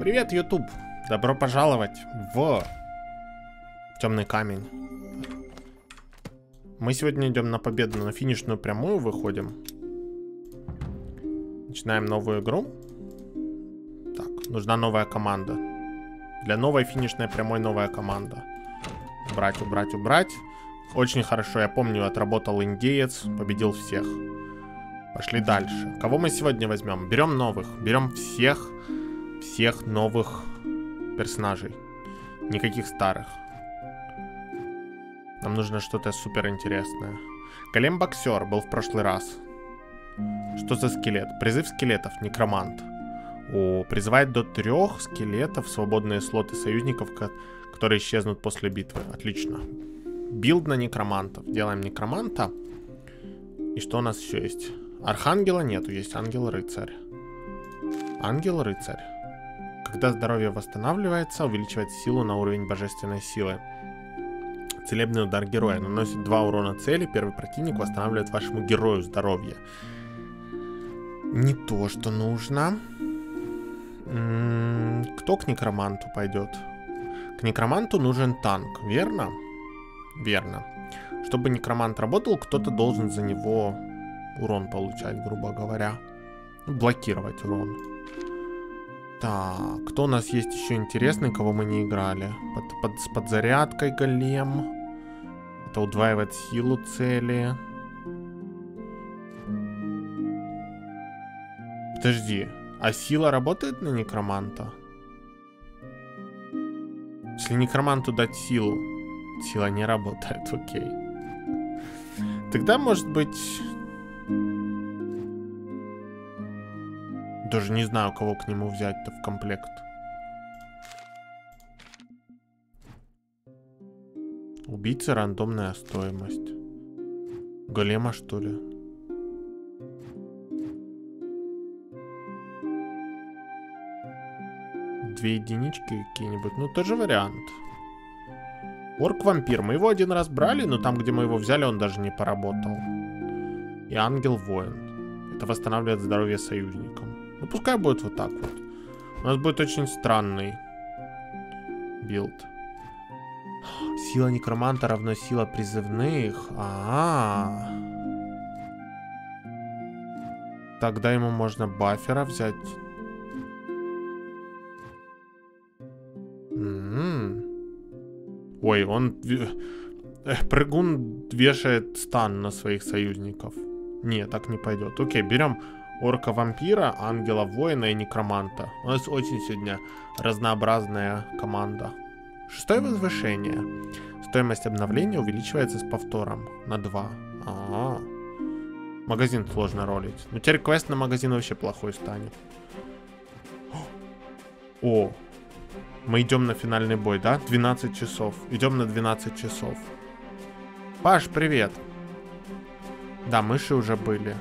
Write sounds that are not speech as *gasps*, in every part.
Привет, YouTube! Добро пожаловать в темный камень. Мы сегодня идем на победу, на финишную прямую выходим. Начинаем новую игру. Так, нужна новая команда. Для новой финишной прямой новая команда. Убрать, убрать, убрать. Очень хорошо, я помню, отработал индеец, победил всех. Пошли дальше. Кого мы сегодня возьмем? Берем новых. Берем всех, всех новых персонажей. Никаких старых. Нам нужно что-то супер интересное. Голем-боксер был в прошлый раз. Что за скелет? Призыв скелетов, некромант. О, призывает до трех скелетов свободные слоты союзников, которые исчезнут после битвы. Отлично. Билд на некромантов. Делаем некроманта. И что у нас еще есть? Архангела нету, есть ангел-рыцарь. Ангел-рыцарь. Когда здоровье восстанавливается, увеличивает силу на уровень божественной силы. Целебный удар героя наносит 2 урона цели. Первый противник восстанавливает вашему герою здоровье. Не то, что нужно. М -м кто к некроманту пойдет? К некроманту нужен танк, верно? Верно. Чтобы некромант работал, кто-то должен за него урон получать, грубо говоря. Блокировать урон. Так, кто у нас есть еще интересный, кого мы не играли? Под, под, с подзарядкой голем. Это удваивает силу цели. Подожди, а сила работает на некроманта? Если некроманту дать силу, сила не работает, *laughs* окей. Тогда, может быть, Даже не знаю, кого к нему взять-то в комплект. Убийца рандомная стоимость. Голема, что ли? Две единички какие-нибудь. Ну, тоже вариант. Орк-вампир. Мы его один раз брали, но там, где мы его взяли, он даже не поработал. И ангел-воин. Это восстанавливает здоровье союзникам. Ну, пускай будет вот так вот. У нас будет очень странный билд. Сила некроманта равно сила призывных. А, -а, а Тогда ему можно бафера взять. М -м -м. Ой, он... Прыгун вешает стан на своих союзников. Не, так не пойдет. Окей, берем орка-вампира, ангела-воина и некроманта. У нас очень сегодня разнообразная команда. Шестое возвышение. Стоимость обновления увеличивается с повтором на 2. А -а -а. Магазин сложно ролить. Ну теперь квест на магазин вообще плохой станет. О, мы идем на финальный бой, да? 12 часов. Идем на 12 часов. Паш, привет. Да, мыши уже были.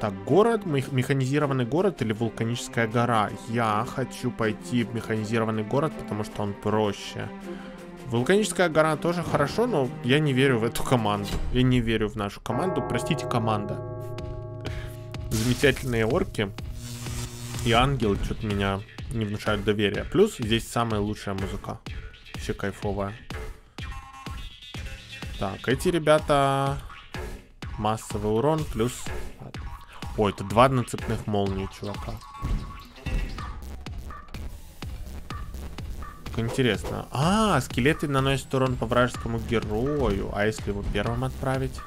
Так, город, механизированный город или вулканическая гора? Я хочу пойти в механизированный город, потому что он проще. Вулканическая гора тоже хорошо, но я не верю в эту команду. Я не верю в нашу команду. Простите, команда. Замечательные орки и ангелы что-то меня не внушают доверия. Плюс здесь самая лучшая музыка. Все кайфовая. Так, эти ребята массовый урон плюс Ой, это два одноцепных молнии, чувака. Как интересно. А, скелеты наносят урон по вражескому герою. А если его первым отправить?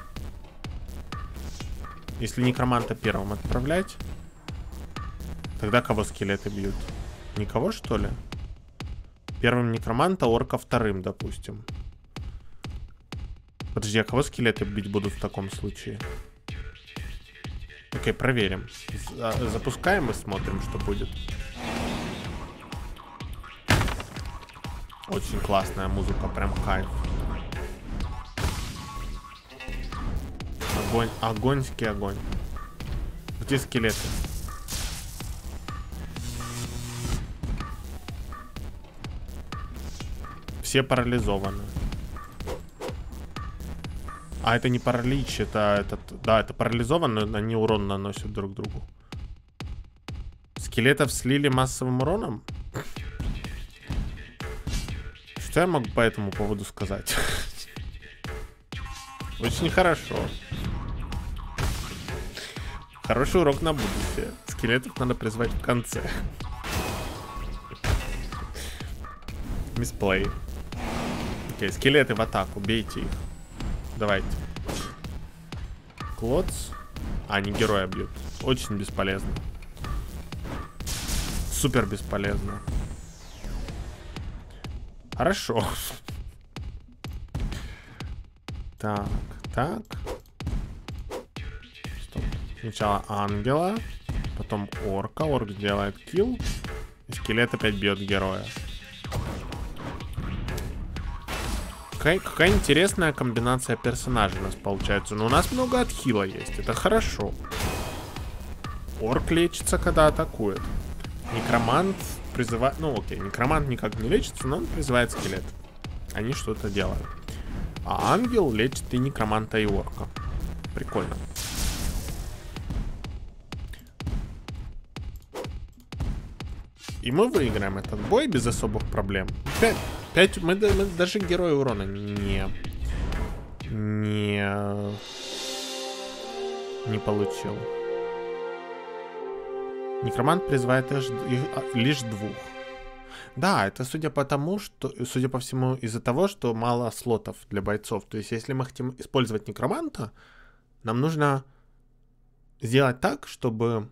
Если некроманта первым отправлять? Тогда кого скелеты бьют? Никого, что ли? Первым некроманта, орка вторым, допустим. Подожди, а кого скелеты бить будут в таком случае? Окей, проверим. Запускаем и смотрим, что будет. Очень классная музыка, прям кайф. Огонь, огоньский огонь. Где скелеты? Все парализованы. А это не паралич, это этот... Да, это парализован, но они урон наносят друг другу. Скелетов слили массовым уроном? Что я могу по этому поводу сказать? Очень хорошо. Хороший урок на будущее. Скелетов надо призвать в конце. Мисплей. Окей, скелеты в атаку, бейте их. Давайте. Клоц. А, не героя бьют. Очень бесполезно. Супер бесполезно. Хорошо. Так, так. Стоп. Сначала ангела, потом орка. Орк делает килл. И скелет опять бьет героя. Какая, какая интересная комбинация персонажей у нас получается. Но у нас много отхила есть. Это хорошо. Орк лечится, когда атакует. Некромант призывает... Ну, окей, некромант никак не лечится, но он призывает скелет. Они что-то делают. А ангел лечит и некроманта, и орка. Прикольно. И мы выиграем этот бой без особых проблем. 5, 5 мы, мы даже героя урона не... Не... Не получил. Некромант призывает лишь, а, лишь двух. Да, это судя по тому, что, судя по всему, из-за того, что мало слотов для бойцов. То есть, если мы хотим использовать некроманта, нам нужно сделать так, чтобы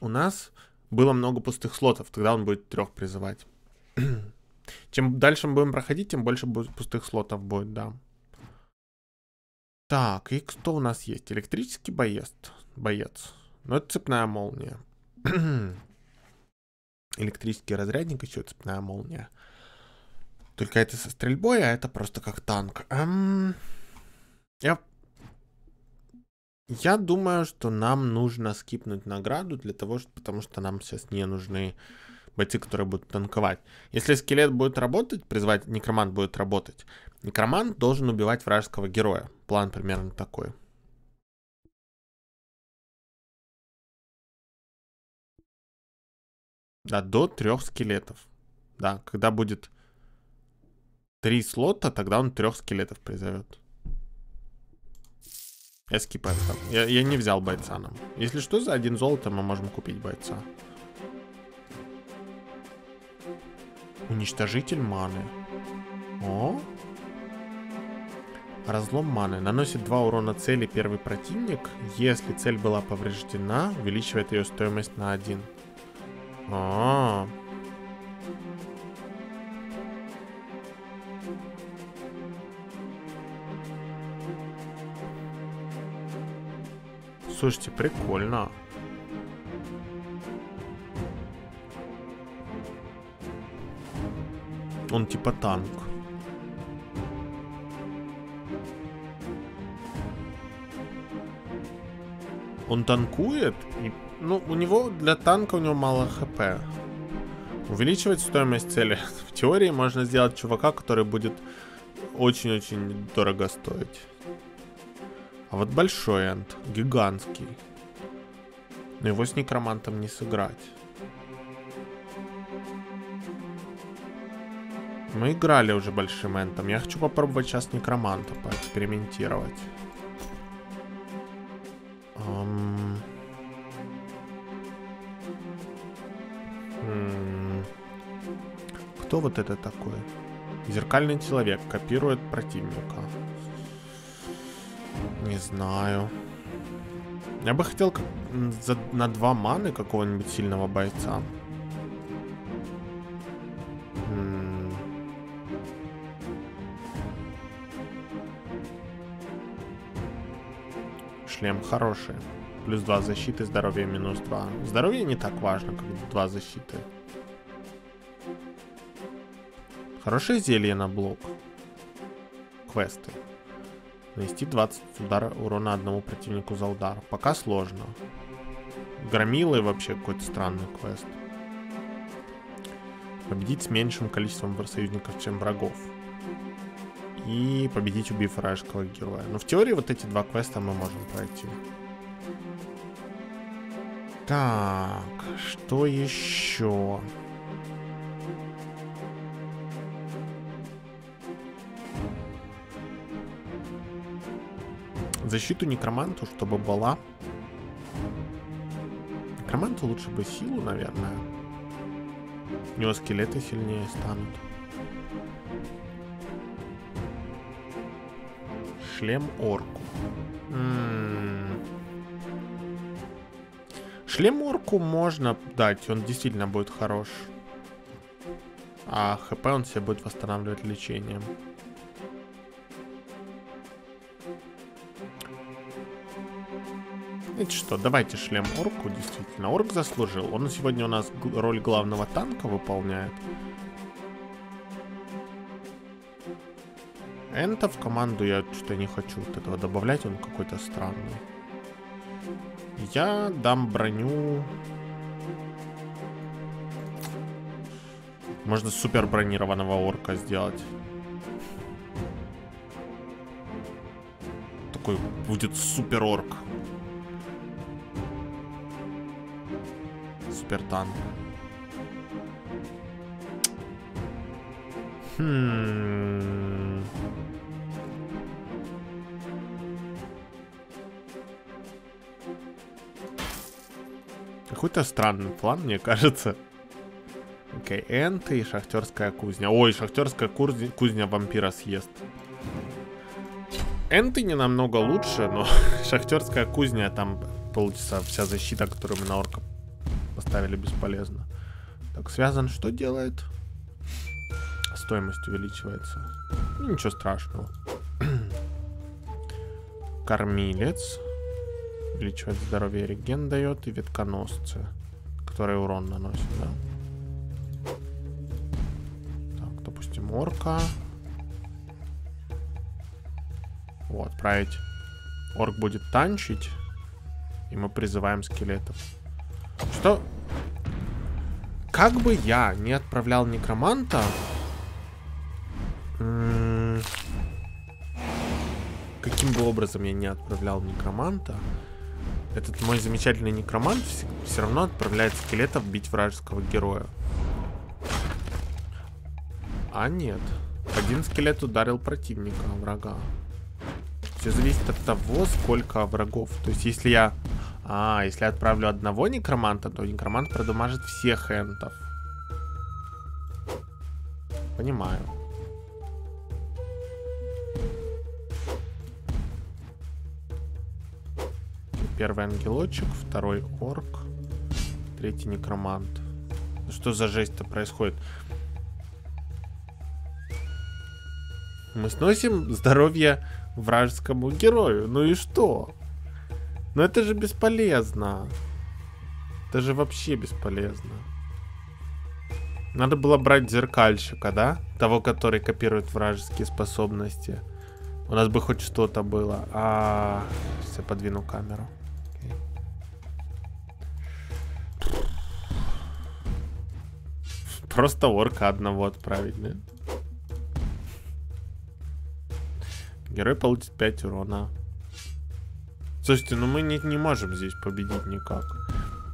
у нас было много пустых слотов. Тогда он будет трех призывать. *clears throat* Чем дальше мы будем проходить, тем больше пустых слотов будет, да. Так, и кто у нас есть? Электрический боец. Боец. Ну, это цепная молния. *clears throat* Электрический разрядник, еще цепная молния. Только это со стрельбой, а это просто как танк. Эм... Я... Я думаю, что нам нужно скипнуть награду для того, что, потому что нам сейчас не нужны бойцы, которые будут танковать. Если скелет будет работать, призвать некромант будет работать, некромант должен убивать вражеского героя. План примерно такой. Да, до трех скелетов. Да, когда будет три слота, тогда он трех скелетов призовет. Я скипаю там. Я, я не взял бойца нам. Если что, за один золото мы можем купить бойца. Уничтожитель маны. О. Разлом маны. Наносит 2 урона цели первый противник. Если цель была повреждена, увеличивает ее стоимость на 1. А, -а, а Слушайте, прикольно. Он типа танк. Он танкует и ну, у него для танка у него мало хп. Увеличивать стоимость цели. *laughs* В теории можно сделать чувака, который будет очень-очень дорого стоить. А вот большой энд, гигантский. Но его с некромантом не сыграть. Мы играли уже большим энтом. Я хочу попробовать сейчас некроманта поэкспериментировать. Кто вот это такой? Зеркальный человек копирует противника. Не знаю. Я бы хотел на два маны какого-нибудь сильного бойца. Шлем хороший. Плюс 2 защиты, здоровье минус 2. Здоровье не так важно, как 2 защиты. Хорошее зелье на блок. Квесты. Нанести 20 удара урона одному противнику за удар. Пока сложно. Громилы вообще какой-то странный квест. Победить с меньшим количеством союзников, чем врагов. И победить, убив вражеского героя. Но в теории вот эти два квеста мы можем пройти. Так, что еще? Защиту некроманту, чтобы была. Некроманту лучше бы силу, наверное. У него скелеты сильнее станут. Шлем орку. М-м-м. Шлем орку можно дать, он действительно будет хорош. А хп он себе будет восстанавливать лечением. Знаете что, давайте шлем орку, действительно. Орк заслужил. Он сегодня у нас роль главного танка выполняет. Энта в команду я что-то не хочу вот этого добавлять, он какой-то странный. Я дам броню... Можно супер бронированного орка сделать. Такой будет супер орк. Супертан. Хм. Какой-то странный план, мне кажется. Окей, okay, энты и шахтерская кузня. Ой, шахтерская кузня, кузня вампира съест. Энты не намного лучше, но *laughs* шахтерская кузня, там получится вся защита, которую мы на орка поставили бесполезно. Так, связан что делает? Стоимость увеличивается. Ничего страшного. *clears throat* Кормилец. Увеличивает здоровье реген дает. И ветконосцы, которые урон наносят, да? Так, допустим, орка. Вот, отправить. Орк будет танчить. И мы призываем скелетов. Что? Как бы я не отправлял некроманта... Каким бы образом я не отправлял некроманта, этот мой замечательный некромант все равно отправляет скелетов бить вражеского героя. А нет. Один скелет ударил противника, врага. Все зависит от того, сколько врагов. То есть, если я а, если я отправлю одного некроманта, то некромант продамажит всех энтов. Понимаю. Первый ангелочек, второй орк, третий некромант. Что за жесть-то происходит? Мы сносим здоровье вражескому герою. Ну и что? Но это же бесполезно. Это же вообще бесполезно. Надо было брать зеркальщика, да? Того, который копирует вражеские способности. У нас бы хоть что-то было. А, сейчас я подвину камеру. Просто орка одного отправить, да? Герой получит 5 урона. Слушайте, ну мы не, не можем здесь победить никак.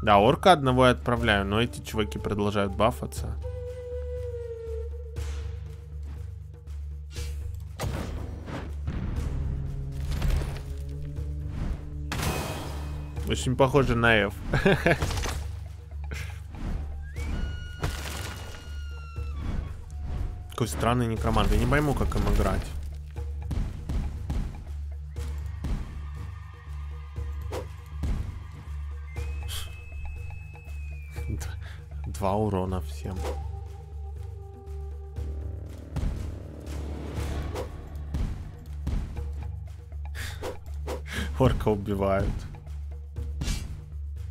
Да, орка одного я отправляю, но эти чуваки продолжают бафаться. Очень похоже на F. *laughs* Какой странный некромант. Я не пойму, как им играть. *laughs* Два урона всем. *laughs* Орка убивают.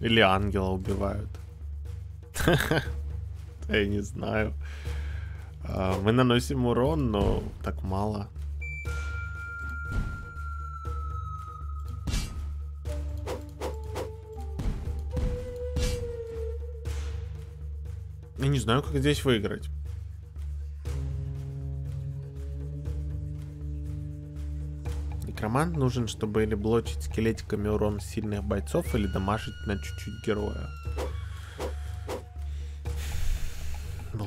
Или ангела убивают. *laughs* Я не знаю. А, мы наносим урон, но так мало. Я не знаю, как здесь выиграть. Некромант нужен, чтобы или блочить скелетиками урон сильных бойцов, или дамажить на чуть-чуть героя.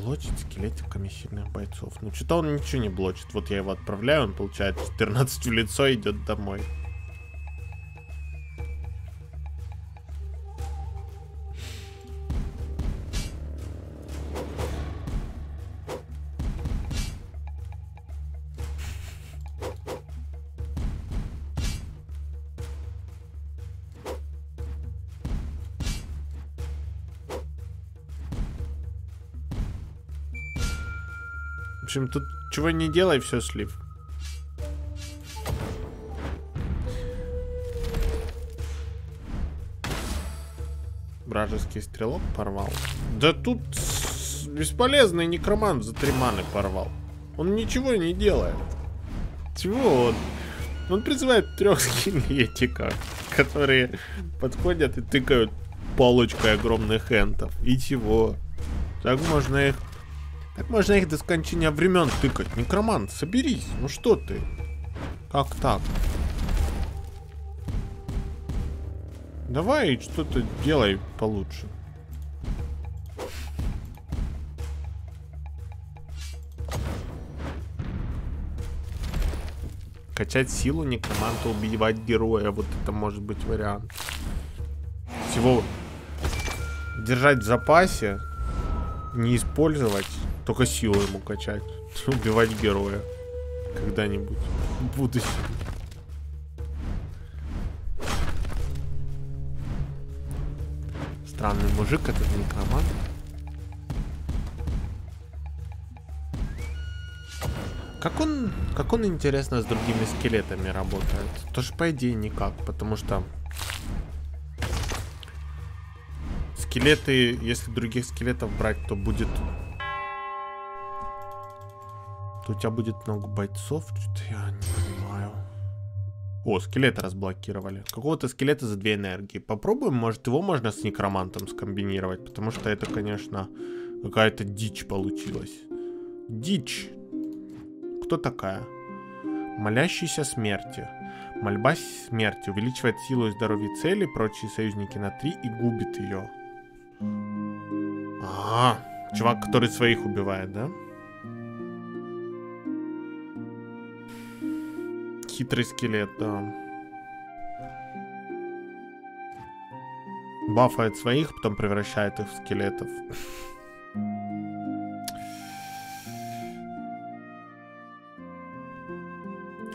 Блочить скелетиками сильных бойцов. Ну, что-то он ничего не блочит. Вот я его отправляю, он получает 14 в лицо и идет домой. Общем, тут чего не делай, все слив. Вражеский стрелок порвал. Да тут бесполезный некромант за три маны порвал. Он ничего не делает. Чего он? Он призывает трех *laughs* скелетиков, которые подходят и тыкают палочкой огромных энтов. И чего? Так можно их так можно их до скончания времен тыкать. Некромант, соберись. Ну что ты? Как так? Давай что-то делай получше. Качать силу некроманта, убивать героя. Вот это может быть вариант. Всего держать в запасе, не использовать. Только силу ему качать. *laughs* Убивать героя. Когда-нибудь. В будущем. Странный мужик этот некромант. Как он, как он, интересно, с другими скелетами работает? Тоже, по идее, никак, потому что скелеты, если других скелетов брать, то будет то у тебя будет много бойцов. Что-то я не понимаю. О, скелеты разблокировали. Какого-то скелета за две энергии. Попробуем, может его можно с некромантом скомбинировать. Потому что это, конечно, какая-то дичь получилась. Дичь. Кто такая? Молящийся смерти. Мольба смерти увеличивает силу и здоровье цели, прочие союзники на 3 и губит ее. А, -а, -а чувак, который своих убивает, да? Хитрый скелет, да. Бафает своих, потом превращает их в скелетов.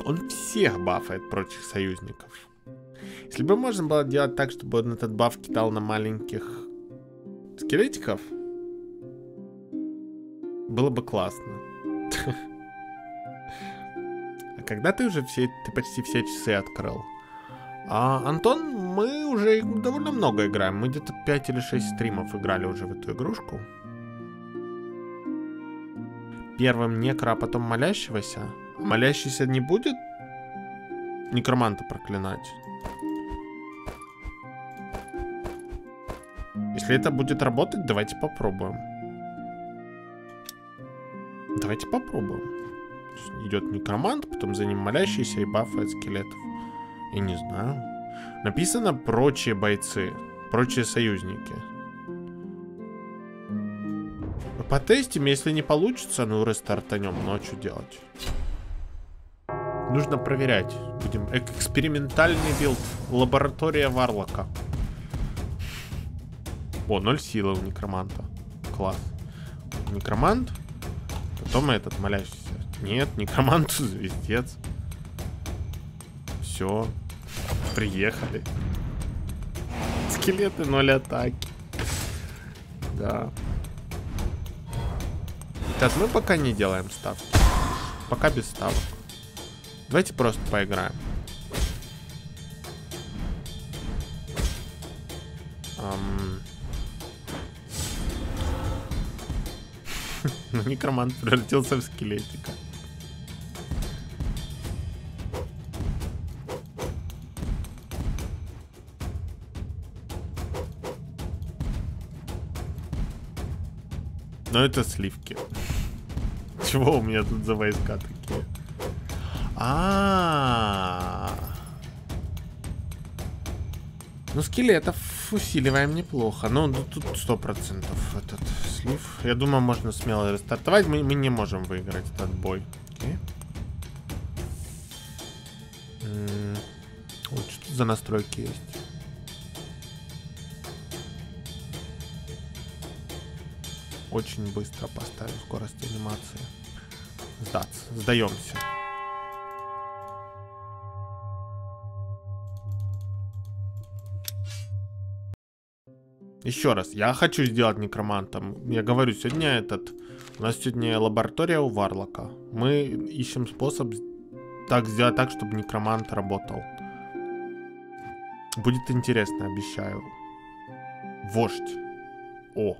Он всех бафает прочих союзников. Если бы можно было делать так, чтобы он этот баф кидал на маленьких скелетиков, было бы классно. *laughs* когда ты уже все, ты почти все часы открыл? А, Антон, мы уже довольно много играем. Мы где-то 5 или 6 стримов играли уже в эту игрушку. Первым некро, а потом молящегося. Молящийся не будет некроманта проклинать? Если это будет работать, давайте попробуем. Давайте попробуем идет некромант, потом за ним молящийся и бафает скелетов. Я не знаю. Написано прочие бойцы, прочие союзники. Потестим, если не получится, ну рестартанем, ну а что делать? Нужно проверять. Будем экспериментальный билд. Лаборатория Варлока. О, ноль силы у некроманта. Класс. Некромант. Потом этот молящийся. Нет, некромант *laughs* звездец. Все. Приехали. Скелеты ноль атаки. Да. Так, мы пока не делаем ставки. Пока без ставок. Давайте просто поиграем. Um... *laughs* Некромант превратился в скелетика. Но это сливки. *laughs* Чего у меня тут за войска такие? А, -а, -а. Ну, скелетов усиливаем неплохо. Ну, тут сто процентов этот слив. Я думаю, можно смело рестартовать. Мы, мы не можем выиграть этот бой. Окей. Вот что за настройки есть. Очень быстро поставил скорость анимации. Сдаться. Сдаемся. Еще раз, я хочу сделать некромантом. Я говорю, сегодня этот... У нас сегодня лаборатория у Варлока. Мы ищем способ так сделать так, чтобы некромант работал. Будет интересно, обещаю. Вождь. О.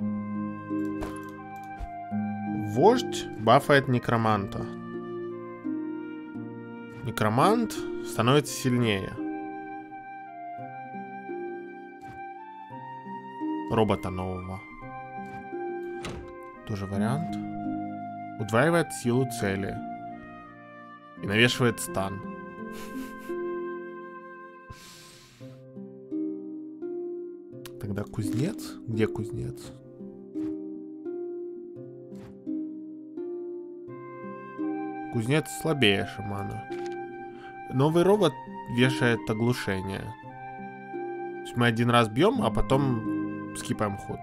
Вождь бафает некроманта. Некромант становится сильнее. робота нового. Тоже вариант. Удваивает силу цели. И навешивает стан. Тогда кузнец? Где кузнец? Кузнец слабее шамана. Новый робот вешает оглушение. То есть мы один раз бьем, а потом скипаем ход.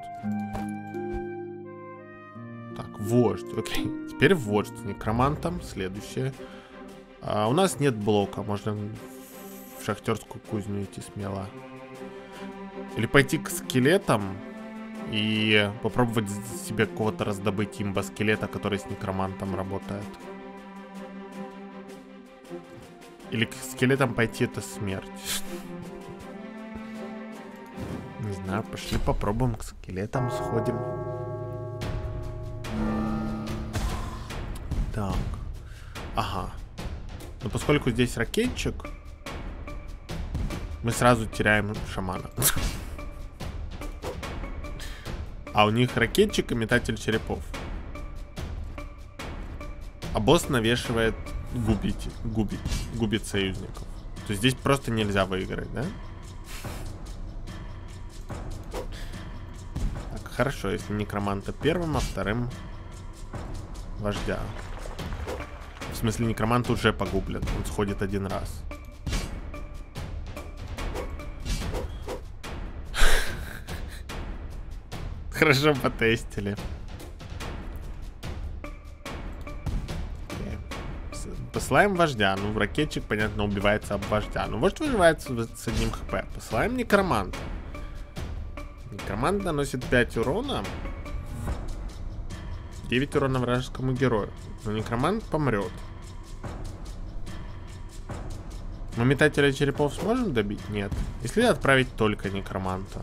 Так, вождь. Окей. Теперь вождь с некромантом. Следующее. А, у нас нет блока. Можно в шахтерскую кузню идти смело. Или пойти к скелетам и попробовать себе какого-то раздобыть имба скелета, который с некромантом работает. Или к скелетам пойти это смерть. Не знаю, пошли попробуем к скелетам сходим. Так. Ага. Но поскольку здесь ракетчик, мы сразу теряем шамана. *laughs* А у них ракетчик и метатель черепов. А босс навешивает губить, губить, губит союзников. То есть здесь просто нельзя выиграть, да? Хорошо, если некроманта первым, а вторым вождя. В смысле, некромант уже погублен. Он сходит один раз. *laughs* Хорошо потестили. Посылаем вождя. Ну, ракетчик, понятно, убивается об вождя. Ну, вождь выживает с одним хп. Посылаем некроманта. Команда наносит 5 урона. 9 урона вражескому герою. Но некромант помрет. Мы метателя черепов сможем добить? Нет. Если отправить только некроманта.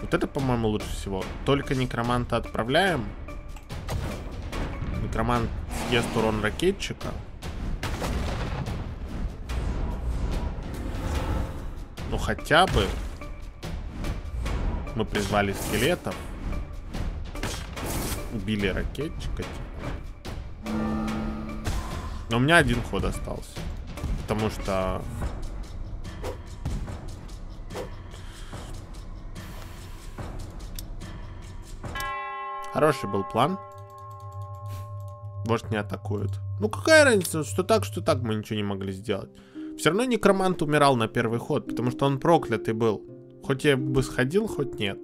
Вот это, по-моему, лучше всего. Только некроманта отправляем. Некромант съест урон ракетчика. Ну хотя бы мы призвали скелетов. Убили ракетчика. Типа. Но у меня один ход остался. Потому что... Хороший был план. Вождь не атакует. Ну какая разница, что так, что так мы ничего не могли сделать. Все равно некромант умирал на первый ход, потому что он проклятый был. Хоть я бы сходил, хоть нет.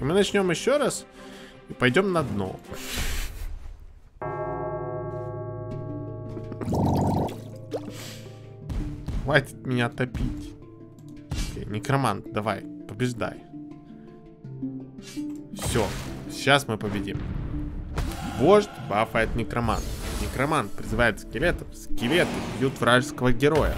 И мы начнем еще раз и пойдем на дно. Хватит меня топить. Окей, некромант, давай, побеждай. Все, сейчас мы победим. Вождь бафает некромант. Некромант призывает скелетов. Скелеты бьют вражеского героя.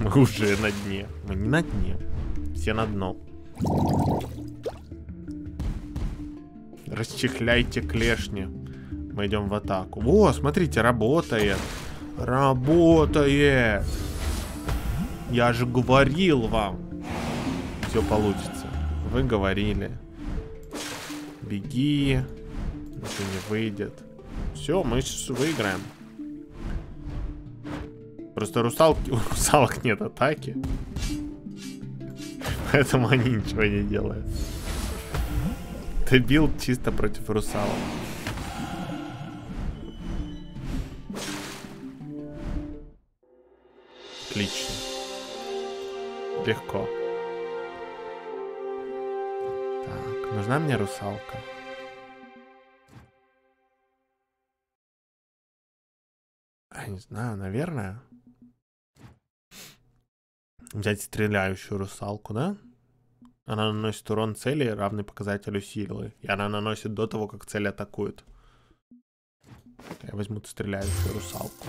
Мы уже на дне. Мы не на дне. Все на дно. Расчехляйте клешни. Мы идем в атаку. О, смотрите, работает. Работает. Я же говорил вам. Все получится. Вы говорили. Беги. Ничего не выйдет. Все, мы сейчас выиграем. Просто русалки, *laughs* у русалок нет атаки. *laughs* Поэтому они ничего не делают. Ты бил чисто против русалок. Отлично. Легко. Нужна мне русалка. Я не знаю, наверное. Взять стреляющую русалку, да? Она наносит урон цели, равный показателю силы. И она наносит до того, как цель атакует. Я возьму стреляющую русалку.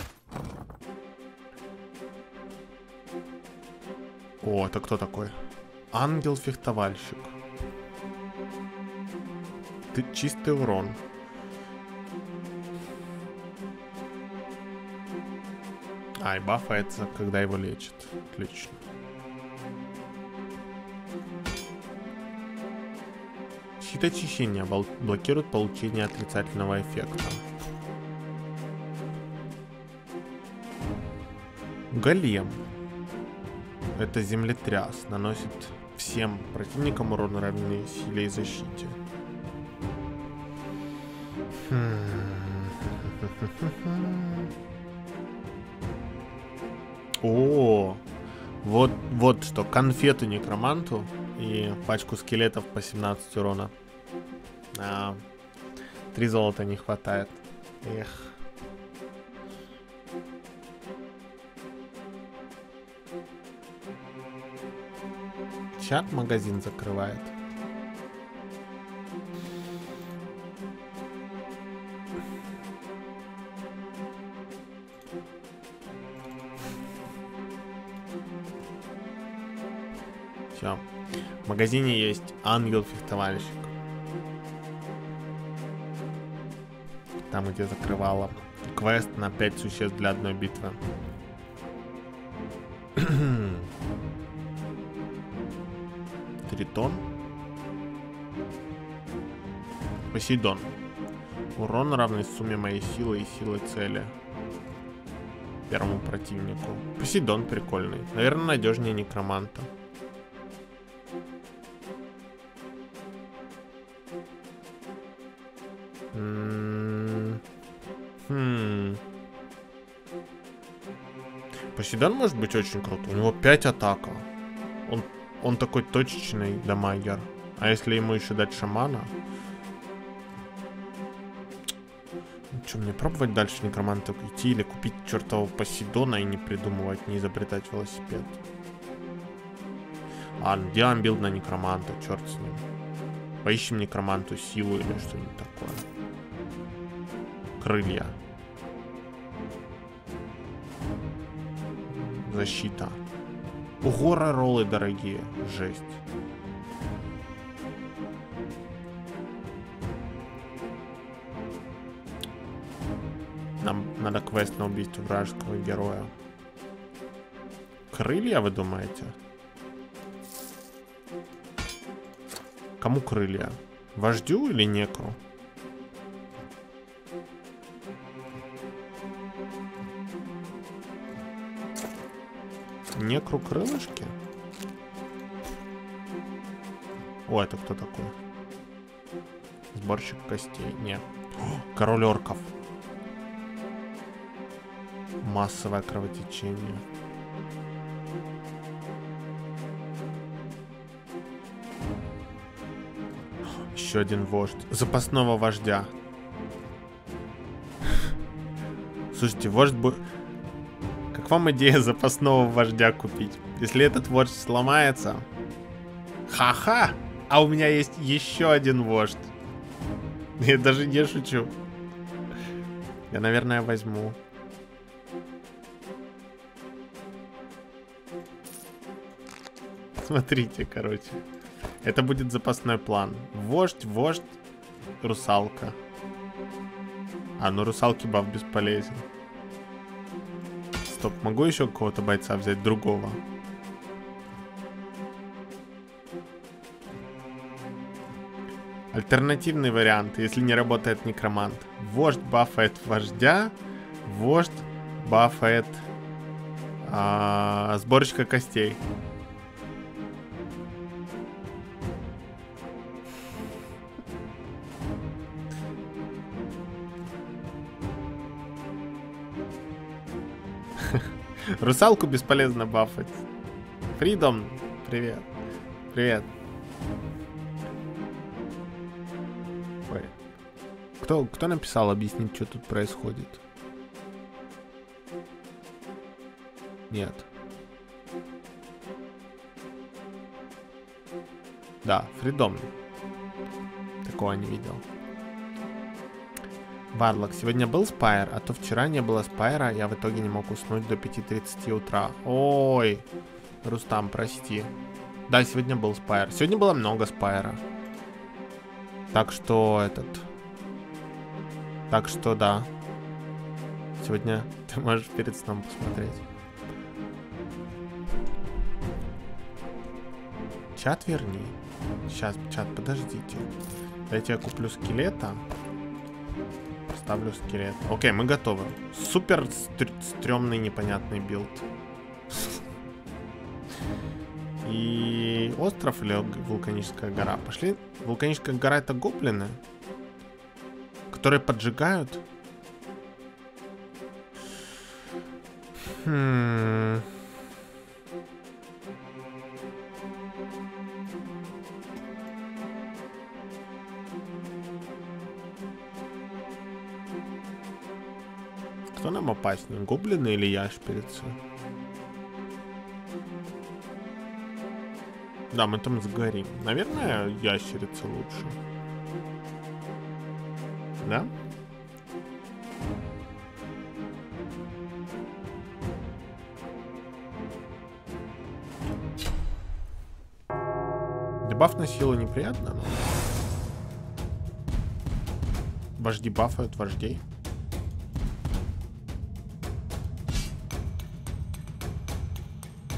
О, это кто такой? Ангел-фехтовальщик. Ты чистый урон. А, и бафается, когда его лечит. Отлично. Щит очищения блокирует получение отрицательного эффекта. Голем. Это землетряс. Наносит всем противникам урон равный силе и защите. О, вот, вот что, конфету некроманту и пачку скелетов по 17 урона. А, три золота не хватает. Эх. Чат магазин закрывает. Все. В магазине есть ангел-фехтовальщик. Там, где закрывала квест на 5 существ для одной битвы. *clears throat* Тритон. Посейдон. Урон равный сумме моей силы и силы цели. Первому противнику. Посейдон прикольный. Наверное, надежнее некроманта. Посейдон может быть очень крут. У него 5 атака. Он, он такой точечный дамагер. А если ему еще дать шамана? Ну что, мне пробовать дальше некроманта идти или купить чертового Посейдона и не придумывать, не изобретать велосипед? А, делаем билд на некроманта, черт с ним. Поищем некроманту силу или что-нибудь такое. Крылья. Защита. Ого, роллы дорогие. Жесть. Нам надо квест на убийство вражеского героя. Крылья, вы думаете? Кому крылья? Вождю или некру? Некру крылышки? О, это кто такой? Сборщик костей. Нет. Король орков. Массовое кровотечение. Еще один вождь. Запасного вождя. Слушайте, вождь бы... Как вам идея запасного вождя купить? Если этот вождь сломается... Ха-ха! А у меня есть еще один вождь. Я даже не шучу. Я, наверное, возьму. Смотрите, короче. Это будет запасной план. Вождь, вождь, русалка. А, ну русалки баф бесполезен. Стоп, могу еще какого-то бойца взять другого? Альтернативный вариант, если не работает некромант. Вождь бафает вождя, вождь бафает а, сборочка костей. Русалку бесполезно бафать. Фридом, привет. Привет. Ой. Кто, кто написал объяснить, что тут происходит? Нет. Да, Фридом. Такого не видел. Варлок, сегодня был спайр, а то вчера не было спайра, я в итоге не мог уснуть до 5.30 утра. Ой, Рустам, прости. Да, сегодня был спайр. Сегодня было много спайра. Так что этот... Так что да. Сегодня *laughs* ты можешь перед сном посмотреть. Чат верни. Сейчас, чат, подождите. Дайте я куплю скелета. Ставлю скелет. Окей, мы готовы. Супер стр стрёмный непонятный билд. *laughs* И остров или вулканическая гора? Пошли. Вулканическая гора это гоблины, которые поджигают. Хм. Кто нам опаснее, гоблины или ящерицы? Да, мы там сгорим. Наверное, ящерица лучше. Да? Дебаф на силу неприятно, но... Вожди бафают вождей.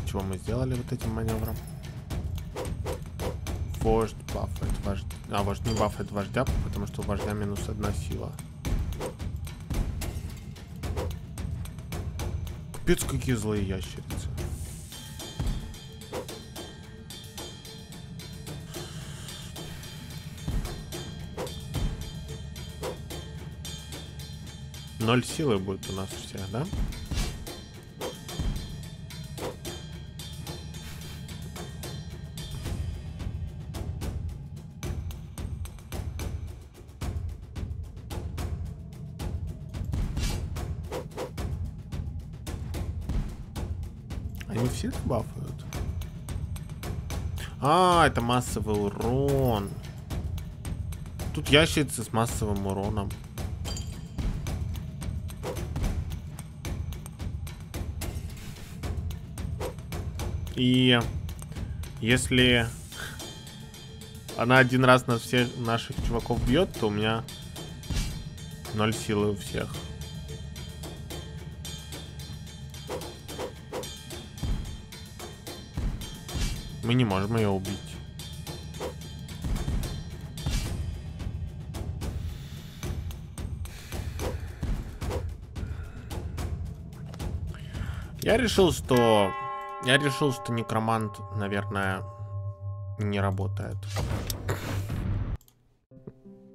Чего мы сделали вот этим маневром. Вождь бафает вождь. А, вождь не бафает вождя, потому что у вождя минус одна сила. Капец, какие злые ящерицы. Ноль силы будет у нас всех, да? Это массовый урон. Тут ящерицы с массовым уроном. И если она один раз на всех наших чуваков бьет, то у меня ноль силы у всех. Мы не можем ее убить. Я решил, что... Я решил, что некромант, наверное, не работает.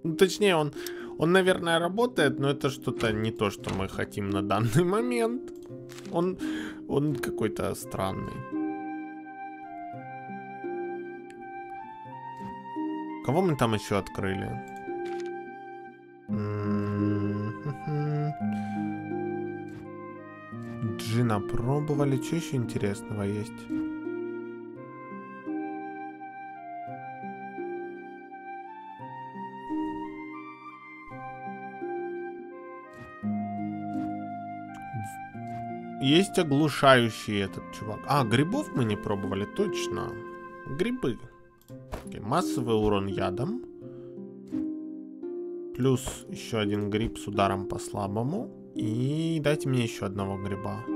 Ну, точнее, он, он, наверное, работает, но это что-то не то, что мы хотим на данный момент. Он, он какой-то странный. Кого мы там еще открыли? Пробовали. Что еще интересного есть? Есть оглушающий этот чувак. А, грибов мы не пробовали, точно. Грибы. Okay, массовый урон ядом. Плюс еще один гриб с ударом по слабому. И дайте мне еще одного гриба.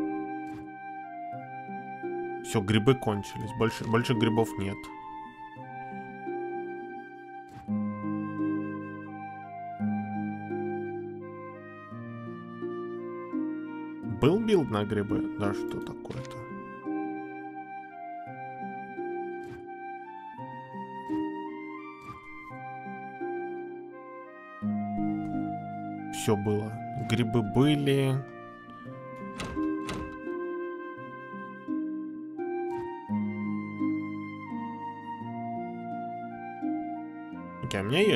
Все, грибы кончились. Больше, больше грибов нет. Был билд на грибы? Да что такое-то? Все было. Грибы были.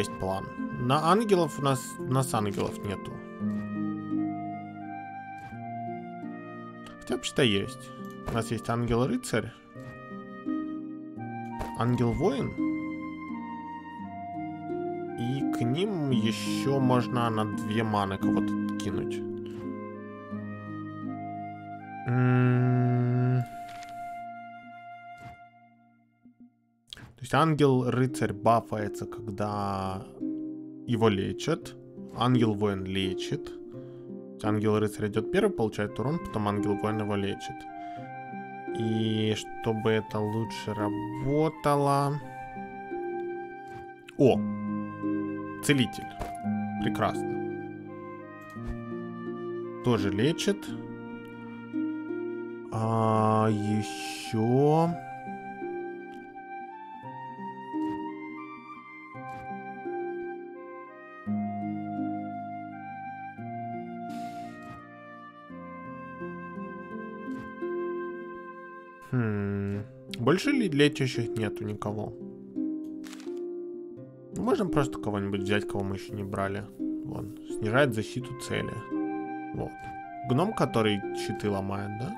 Есть план. На ангелов у нас, у нас ангелов нету. Хотя вообще-то есть. У нас есть ангел-рыцарь. Ангел-воин. И к ним еще можно на две маны кого-то кинуть. Есть ангел-рыцарь бафается, когда его лечат. Ангел-воин лечит. Ангел-рыцарь идет первый, получает урон, потом ангел-воин его лечит. И чтобы это лучше работало... О! Целитель. Прекрасно. Тоже лечит. А еще... Больше ли лечащих нету никого? Можем просто кого-нибудь взять, кого мы еще не брали. Вон, снижает защиту цели. Вот. Гном, который щиты ломает, да?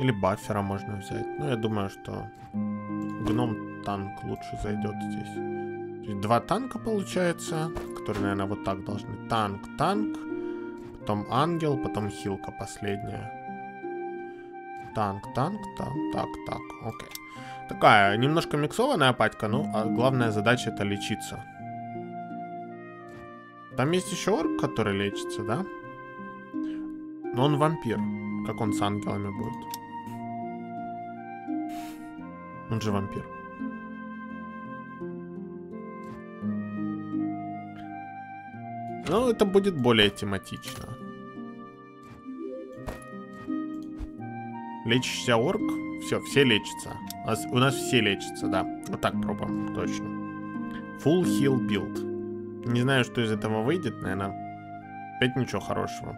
Или баффера можно взять. Ну, я думаю, что гном танк лучше зайдет здесь. Два танка получается, которые, наверное, вот так должны. Танк, танк, потом ангел, потом хилка последняя. Танк, танк, танк, так, так, окей. Такая немножко миксованная патька, ну, а главная задача это лечиться. Там есть еще орк, который лечится, да? Но он вампир. Как он с ангелами будет? Он же вампир. Ну, это будет более тематично. Лечишься орк. Все, все лечатся. У нас, у нас все лечатся, да. Вот так пробуем, точно. Full heal build. Не знаю, что из этого выйдет, наверное. Опять ничего хорошего.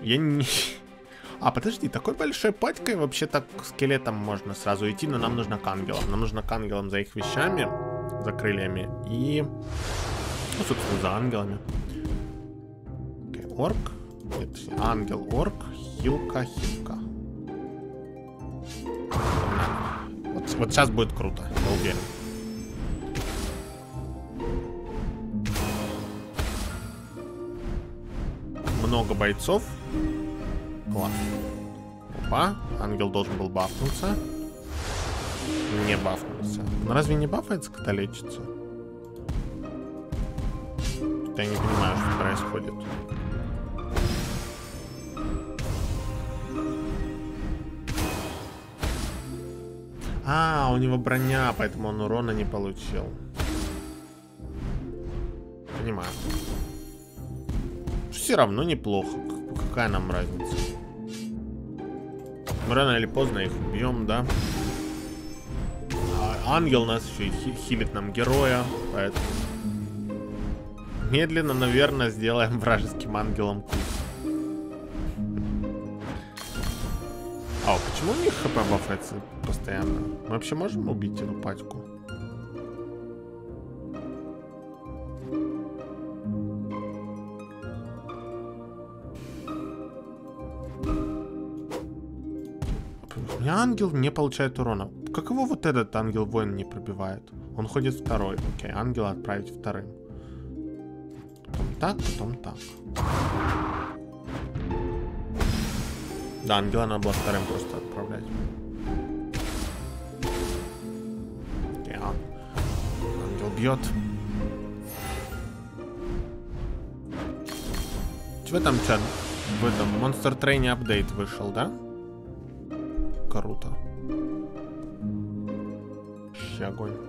Я не... *laughs* А, подожди, такой большой патькой вообще так скелетом можно сразу идти, но нам нужно к ангелам. Нам нужно к ангелам за их вещами, за крыльями и, ну, собственно, за ангелами. Окей, okay, орк. Нет, ангел, орк, хилка, хилка. Вот, вот сейчас будет круто, я уверен. Много бойцов. Класс. Опа, ангел должен был бафнуться. Не бафнулся. Но разве не бафается, когда лечится? Я не понимаю, что происходит. А, у него броня, поэтому он урона не получил. Понимаю. Все равно неплохо. Какая нам разница? Мы рано или поздно их убьем, да? А ангел нас еще и хилит нам героя, поэтому... Медленно, наверное, сделаем вражеским ангелом кусь. А, почему у них хп бафается постоянно? Мы вообще можем убить эту пачку? Ангел не получает урона. Как его вот этот ангел-воин не пробивает? Он ходит второй. Окей, ангела отправить вторым. Потом так, потом так. Да, ангела надо было вторым просто отправлять. А. Ангел бьет. Чего там что? В этом Monster Train апдейт вышел, да? Круто. Ща огонь.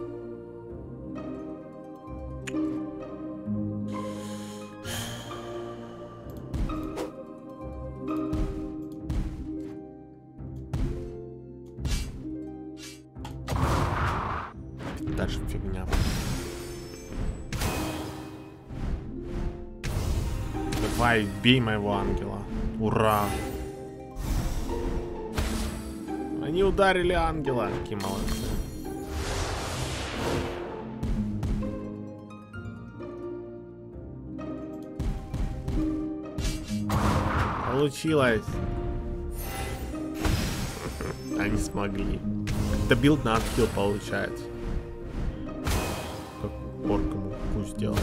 Давай, бей моего ангела. Ура! Они ударили ангела. Какие молодцы. Получилось. Они смогли. Это билд на отхил получается. Как оркому пусть делает.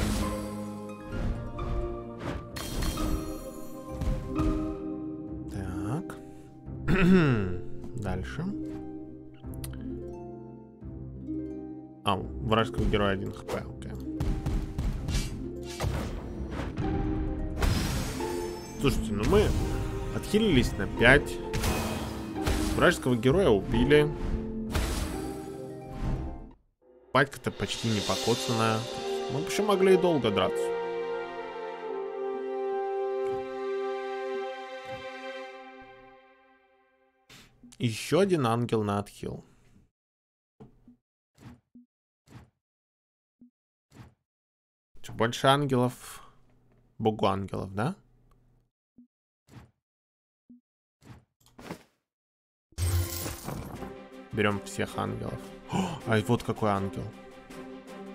*clears throat* Дальше. А, вражеского героя 1 хп, окей. Слушайте, ну мы отхилились на 5. Вражеского героя убили. Патька-то почти не покоцанная. Мы вообще могли и долго драться. Еще один ангел на отхил. Больше ангелов? Богу ангелов, да? Берем всех ангелов. О, а вот какой ангел.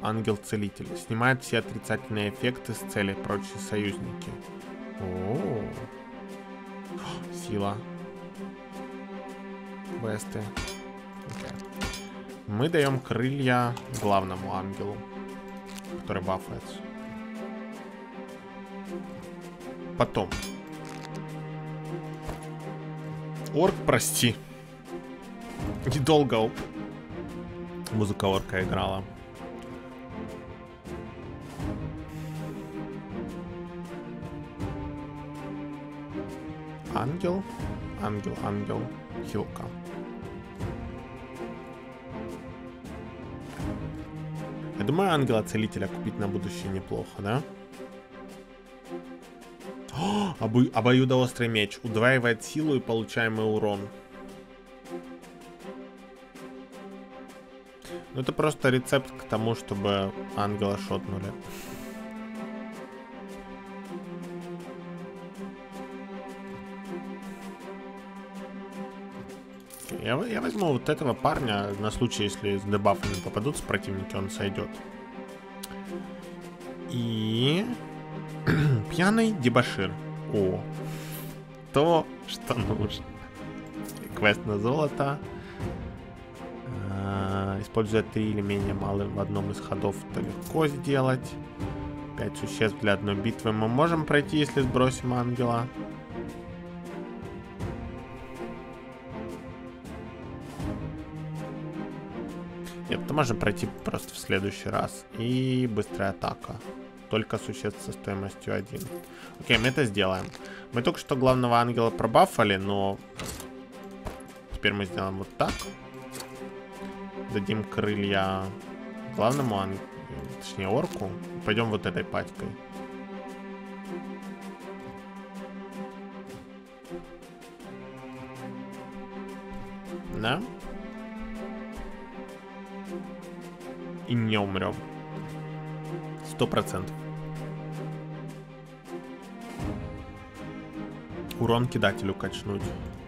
Ангел-целитель. Снимает все отрицательные эффекты с цели прочие союзники. О, -о, -о. Сила. Квесты. Okay. Мы даем крылья главному ангелу, который бафается. Потом. Орк, прости. Недолго музыка орка играла. Ангел, ангел, ангел, хилка. Я думаю, ангела-целителя купить на будущее неплохо, да? О, обо обоюдоострый меч. Удваивает силу и получаемый урон. Ну это просто рецепт к тому, чтобы ангела шотнули. Я, я возьму вот этого парня на случай, если с дебафами попадутся противники, он сойдет. И... *clears throat* Пьяный дебашир. О, то, что нужно. Квест на золото. Используя три или менее малые в одном из ходов, это легко сделать. Пять существ для одной битвы мы можем пройти, если сбросим ангела. Нет, это можно пройти просто в следующий раз. И быстрая атака. Только существ со стоимостью 1. Окей, мы это сделаем. Мы только что главного ангела пробафали, но... Теперь мы сделаем вот так дадим крылья главному ан... точнее орку. Пойдем вот этой патькой. Да? И не умрем. Сто процентов. Урон кидателю качнуть.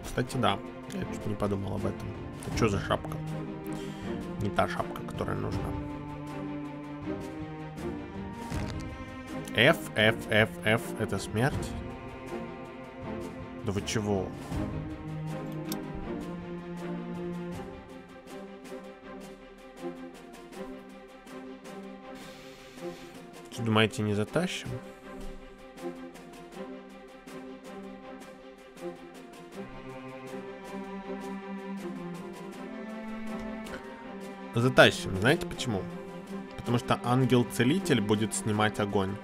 Кстати, да. Я чуть не подумал об этом. Это что за шапка? не та шапка, которая нужна. F, F, F, F, это смерть? Да вы чего? Что, думаете, не затащим? затащим. Знаете почему? Потому что ангел-целитель будет снимать огонь.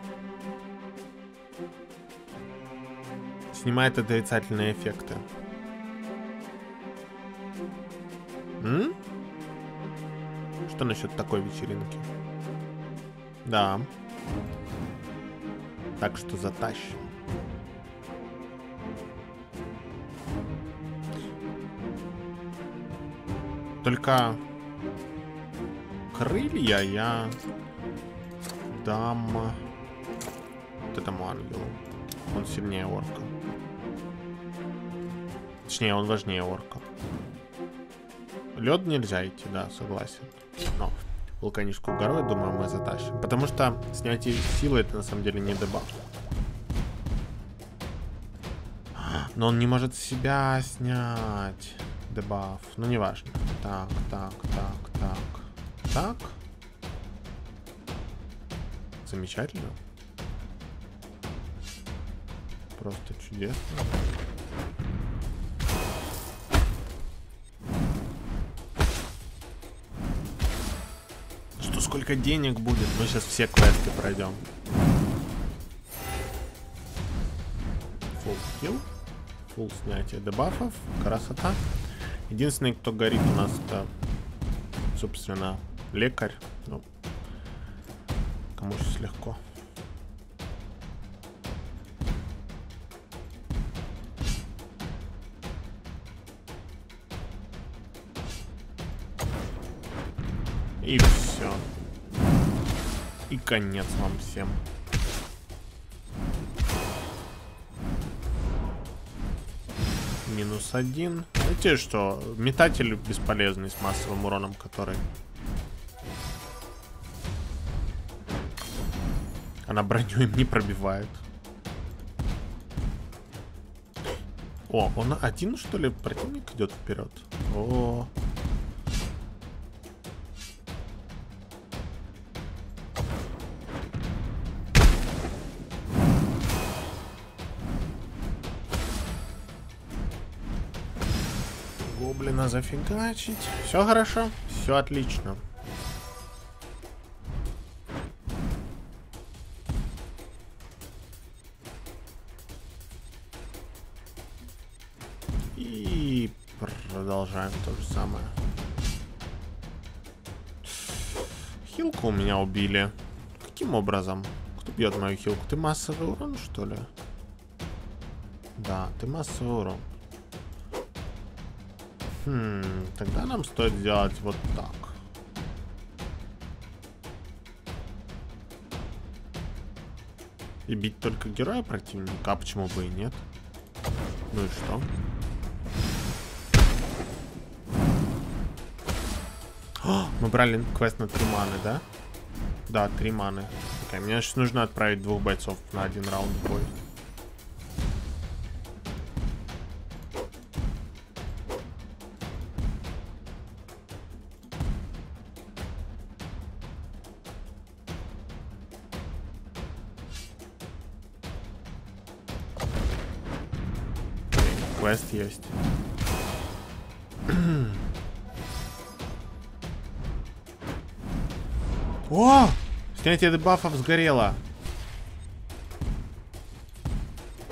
Снимает отрицательные эффекты. М? Что насчет такой вечеринки? Да. Так что затащим. Только крылья, я дам вот этому ангелу. Он сильнее орка. Точнее, он важнее орка. Лед нельзя идти, да, согласен. Но вулканическую гору, я думаю, мы затащим. Потому что снятие силы это на самом деле не дебаф. Но он не может себя снять. Дебаф. Ну, неважно. Так, так, так, так. Так. Замечательно. Просто чудесно. Сколько денег будет? Мы сейчас все квесты пройдем. Фулл хилл. Фулл снятие дебафов. Красота. Единственный, кто горит у нас, это, собственно, лекарь. Ну, кому сейчас легко. И конец вам всем. Минус один. Знаете что? Метатель бесполезный с массовым уроном, который... Она броню им не пробивает. О, он один, что ли, противник идет вперед? О, Гоблина зафигачить. Все хорошо, все отлично. И продолжаем то же самое. Хилку у меня убили. Каким образом? Кто бьет мою хилку? Ты массовый урон, что ли? Да, ты массовый урон. Хм, тогда нам стоит сделать вот так. И бить только героя противника, а почему бы и нет? Ну и что? О, мы брали квест на три маны, да? Да, три маны. Окей, мне сейчас нужно отправить двух бойцов на один раунд бой. Есть. *clears throat* О! Снятие дебафов сгорело.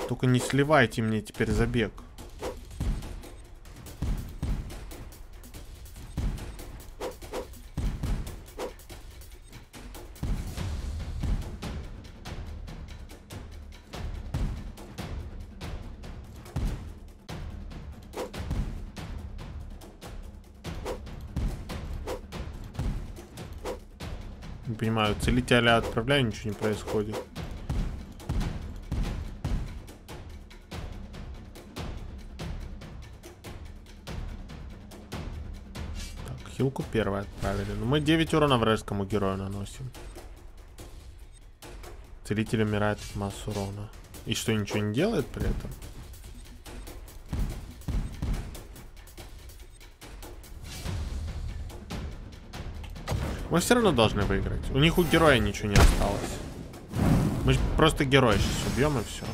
Только не сливайте мне теперь забег. Понимаю, целителя отправляю, ничего не происходит. Так, хилку первую отправили. Ну, мы 9 урона вражескому герою наносим. Целитель умирает от массу урона. И что, ничего не делает при этом? Мы все равно должны выиграть. У них у героя ничего не осталось. Мы просто героя сейчас убьем и все.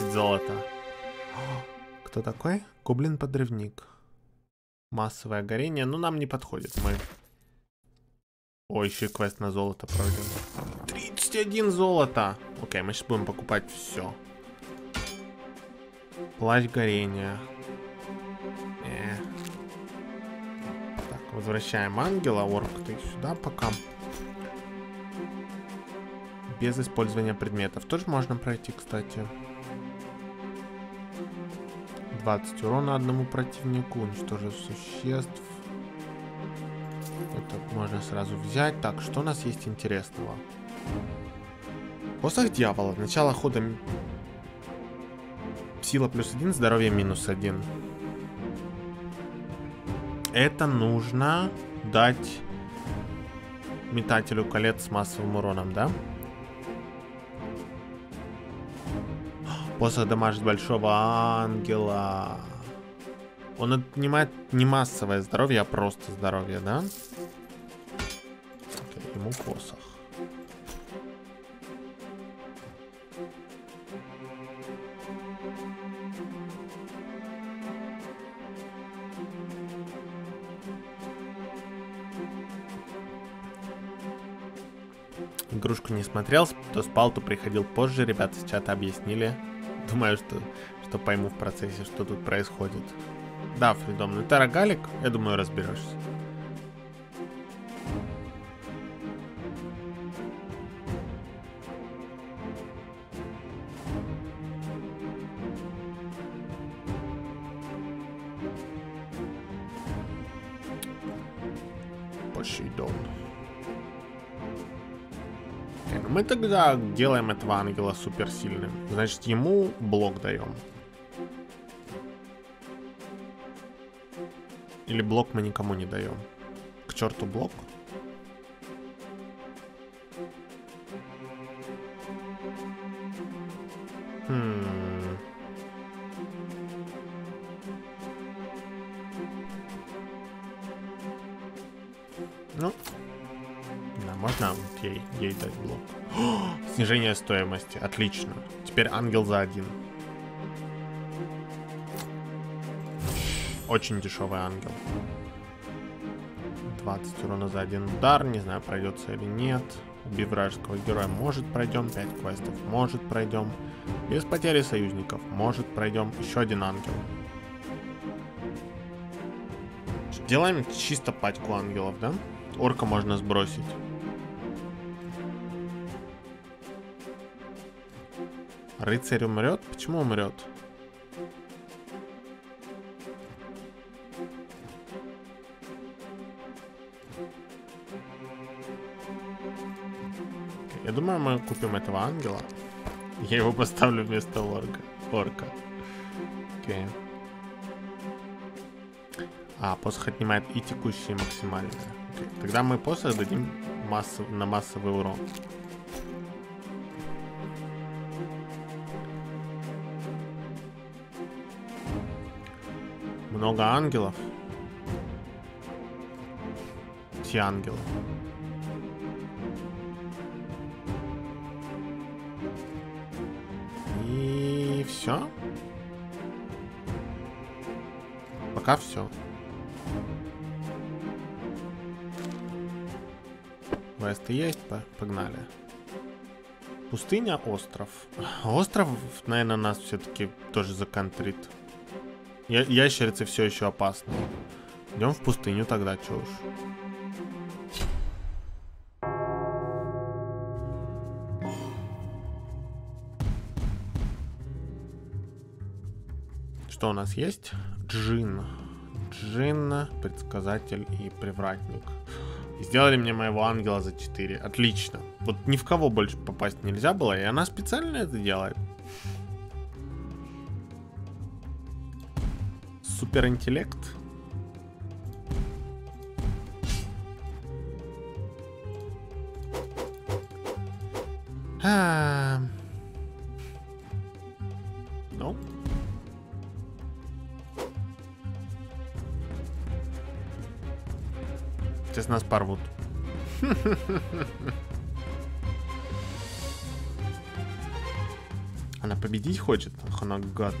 10 золота. Кто такой? Гоблин-подрывник. Массовое горение. Ну, нам не подходит. Мы О, еще квест на золото пройден. 31 золота. Окей, мы сейчас будем покупать все. Плащ горения. Э. Так, возвращаем ангела. Орк, ты сюда пока. Без использования предметов. Тоже можно пройти, кстати. 20 урона одному противнику. Уничтожив существ. Это можно сразу взять. Так, что у нас есть интересного? Посох дьявола. Начало хода Сила плюс один, здоровье минус один. Это нужно дать метателю колец с массовым уроном, да? Посох дамажит большого ангела. Он отнимает не массовое здоровье, а просто здоровье, да? Окей, ему посох. Игрушку не смотрел, то спал, то приходил позже. Ребята с чата объяснили. Думаю, что, что пойму в процессе, что тут происходит. Да, Фридом, ты рогалик, я думаю, разберешься. Тогда делаем этого ангела суперсильным. Значит, ему блок даем. Или блок мы никому не даем? К черту блок? Снижение стоимости, отлично. Теперь ангел за один. Очень дешевый ангел. 20 урона за один удар. Не знаю, пройдется или нет. Убив вражеского героя. Может пройдем. 5 квестов. Может пройдем. Без потери союзников. Может пройдем. Еще один ангел. Делаем чисто пачку ангелов, да? Орка можно сбросить. Рыцарь умрет? Почему умрет? Я думаю, мы купим этого ангела. Я его поставлю вместо орка. Орка. Окей. А, посох отнимает и текущие максимальные. Окей. Тогда мы посох дадим массов, на массовый урон. Много ангелов. Все ангелы. И все. Пока все. Квесты есть, погнали. Пустыня, остров. Остров, наверное, нас все-таки тоже законтрит. Я ящерицы все еще опасны. Идем в пустыню тогда, че уж. Что у нас есть? Джин. Джин, предсказатель и привратник. Сделали мне моего ангела за 4. Отлично. Вот ни в кого больше попасть нельзя было, и она специально это делает. Суперинтеллект. А... Ну. Сейчас нас порвут. *laughs* Она победить хочет? Ах, она гад.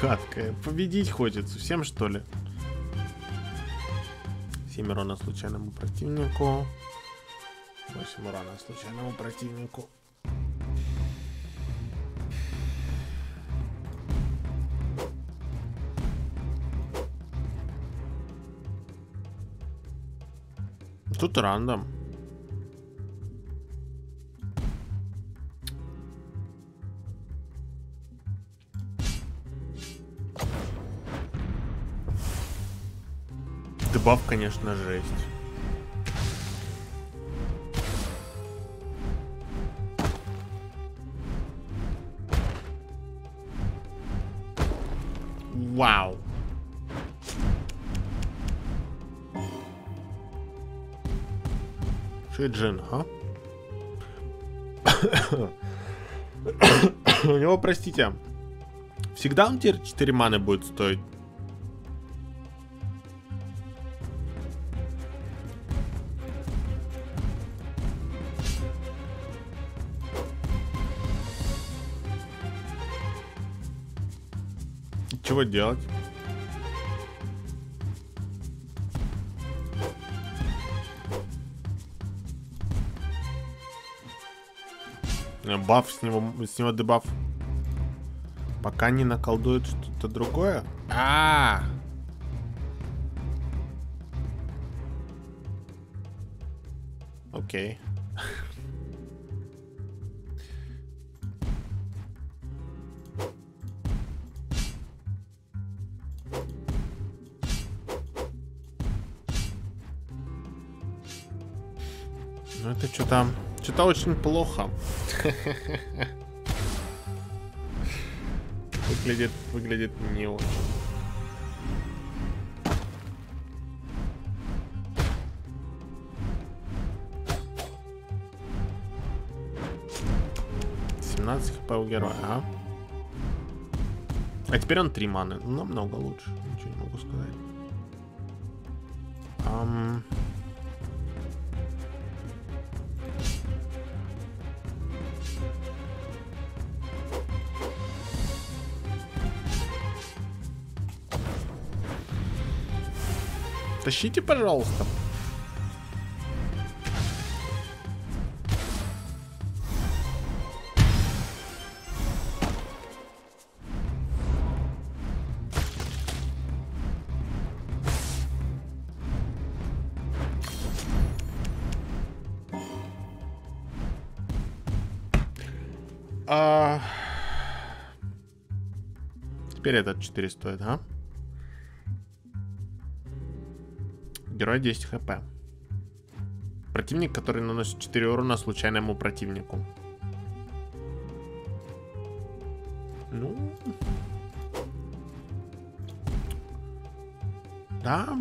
Гадкая. Победить хочет. Совсем что ли? 7 урона случайному противнику. 8 урона случайному противнику. Тут рандом. Дебаф, конечно, жесть. Вау. Шиджин, а? *coughs* У него, простите, всегда он теперь 4 маны будет стоить? Чего делать? Э, Баф с него, с него дебаф. Пока не наколдует что-то другое. А, -а, а Окей. Это что там? Что-то очень плохо. Выглядит, выглядит не очень. хп у героя, а? А теперь он 3 маны. Намного лучше. Ничего не могу сказать. Тащите, пожалуйста. А... Теперь этот 4 стоит, а? Герой 10 хп. Противник, который наносит 4 урона случайному противнику. Ну... Да.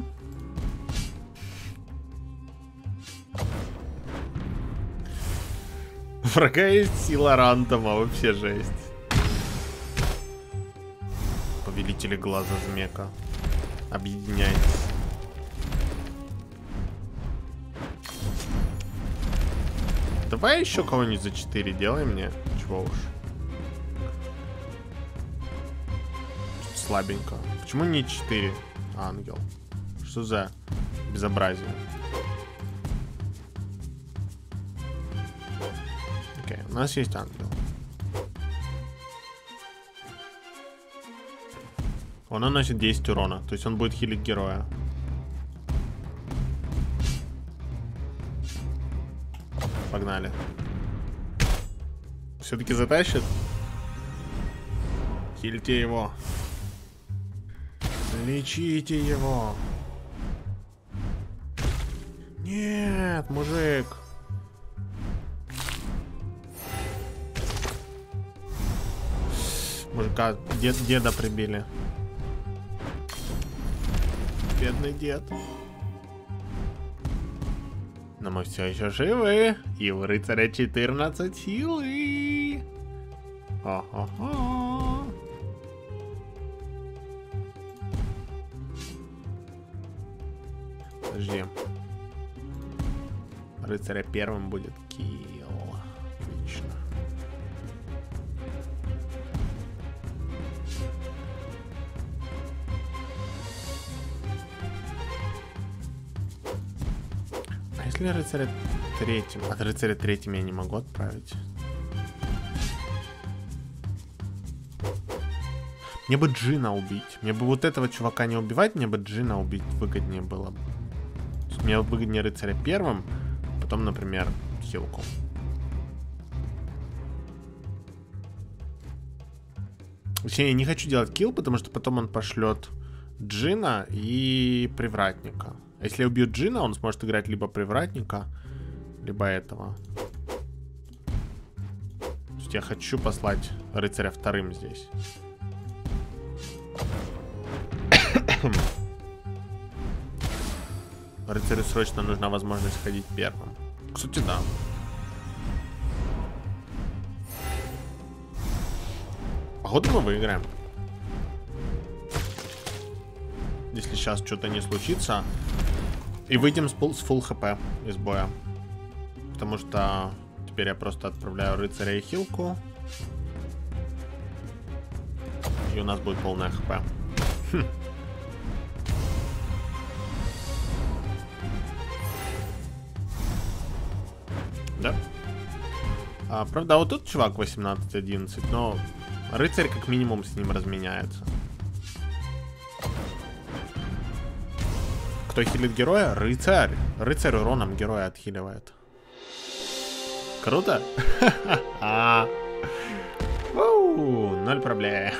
Врага есть сила рандома, вообще жесть. Повелители глаза змека. Объединяйтесь. Давай еще кого-нибудь за 4 делай мне. Чего уж. Слабенько. Почему не 4, ангел? Что за безобразие? Окей, у нас есть ангел. Он наносит 10 урона, то есть он будет хилить героя. Все-таки затащит? Хильте его. Лечите его. Нет, мужик. Мужика, дед, деда прибили. Бедный дед. Но мы все еще живы. И у рыцаря 14 силы. О-хо-хо. Подожди. Рыцаря первым будет килл. Отлично. Если рыцаря третьим... От рыцаря третьим я не могу отправить. Мне бы Джина убить. Мне бы вот этого чувака не убивать, мне бы Джина убить выгоднее было. Мне выгоднее рыцаря первым, потом, например, хилку. Вообще, я не хочу делать килл, потому что потом он пошлет Джина и Привратника. Если я убью Джина, он сможет играть либо Привратника, либо этого. То есть я хочу послать рыцаря вторым здесь. *coughs* Рыцарю срочно нужна возможность ходить первым. Кстати, да. Походу мы выиграем. Если сейчас что-то не случится. И выйдем с, с full хп из боя. Потому что теперь я просто отправляю рыцаря и хилку. И у нас будет полная хп. Хм. Да. А, правда, вот тут чувак 18-11, но рыцарь как минимум с ним разменяется. Кто хилит героя? Рыцарь. Рыцарь уроном героя отхиливает. Круто? *laughs* Ноль проблем.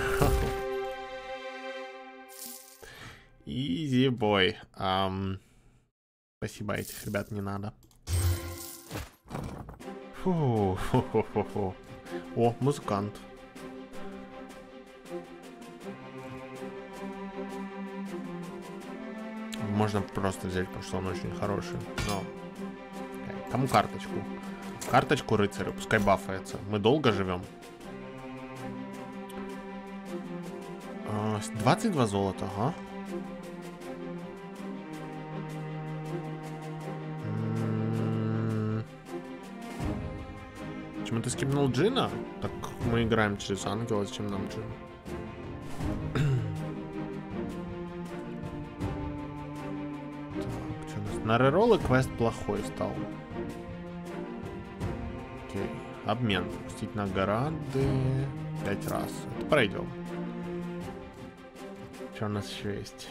Изи бой. Спасибо, этих ребят не надо. Фу, фу, фу, фу. О, музыкант. Можно просто взять, потому что он очень хороший. Но кому карточку? Карточку рыцарю, пускай бафается. Мы долго живем. 22 а, золота, ага. Почему ты скипнул Джина? Так мы играем через ангела, зачем нам Джин? так, что у нас? На реролы квест плохой стал. Окей. Обмен. Пустить награды. Пять раз. Это пройдем. Что у нас еще есть?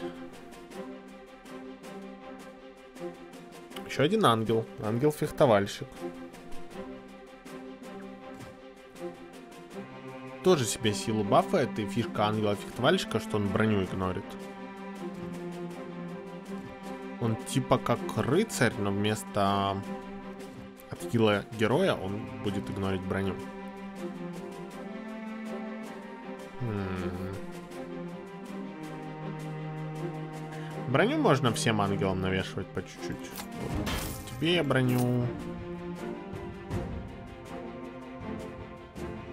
Еще один ангел. Ангел-фехтовальщик. тоже себе силу бафает, и фишка ангела-фехтовальщика, что он броню игнорит. Он типа как рыцарь, но вместо отхила героя он будет игнорить броню. Хм. Броню можно всем ангелам навешивать по чуть-чуть. Тебе я броню.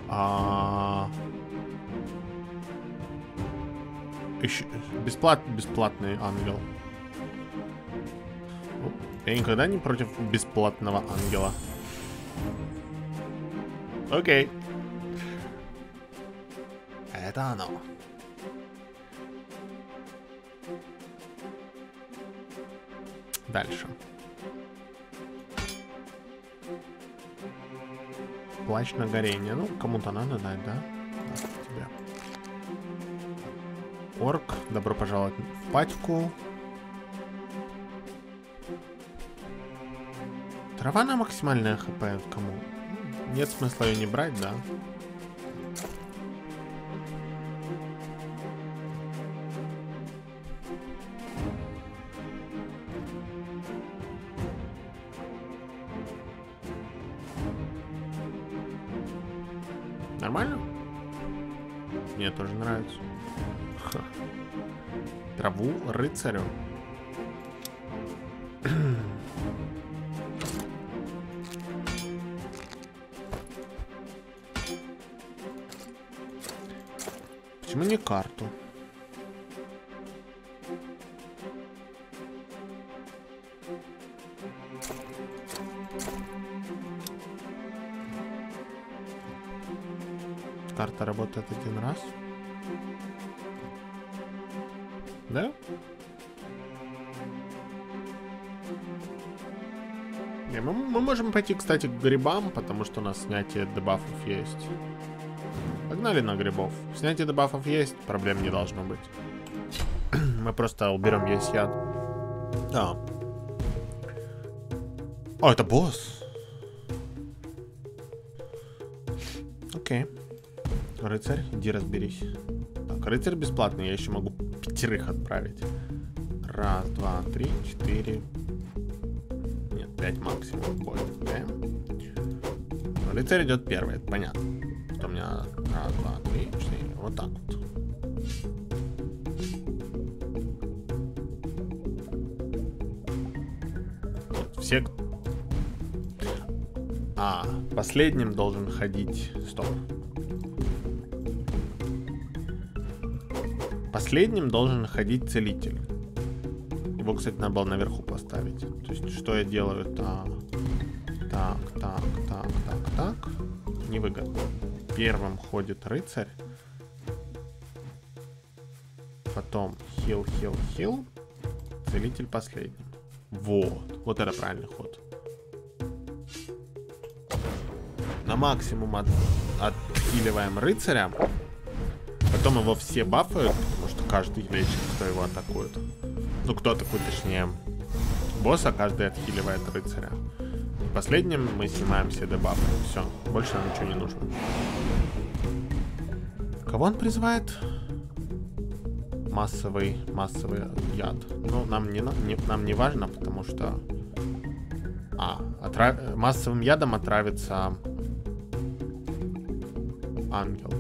А... Еще... Бесплат... Бесплатный ангел. Я никогда не против бесплатного ангела. Окей. Это оно. Дальше. Плащ на горение. Ну, кому-то надо дать, да? да. Орк, добро пожаловать в патьку. Трава на максимальное хп кому? Нет смысла ее не брать, да? Рыцарю. Почему не карту? карта работает один раз. Мы, мы можем пойти, кстати, к грибам, потому что у нас снятие дебафов есть. Погнали на грибов. Снятие дебафов есть, проблем не должно быть. *clears throat* мы просто уберем весь яд. Да. О, это босс. Окей. Рыцарь, иди разберись. Так, рыцарь бесплатный, я еще могу пятерых отправить. Раз, два, три, четыре. Нет, пять максимум будет, да? Рыцарь идет первый, это понятно. Что у меня раз, два, три, четыре. Вот так вот. Все... А, последним должен ходить... Стоп. Последним должен ходить целитель. Его, кстати, надо было наверху поставить. То есть, что я делаю? Так, так, так, так, так, так. Невыгодно. Первым ходит рыцарь. Потом хил, хил, хил. Целитель последним. Вот. Вот это правильный ход. На максимум от, отхиливаем рыцаря. Потом его все бафают, потому что каждый лечит, кто его атакует. Ну, кто атакует, точнее, босса, каждый отхиливает рыцаря. Последним мы снимаем все дебафы. Все, больше нам ничего не нужно. Кого он призывает? Массовый, массовый яд. Ну, нам не, не, нам не важно, потому что... А, отрав... массовым ядом отравится ангел.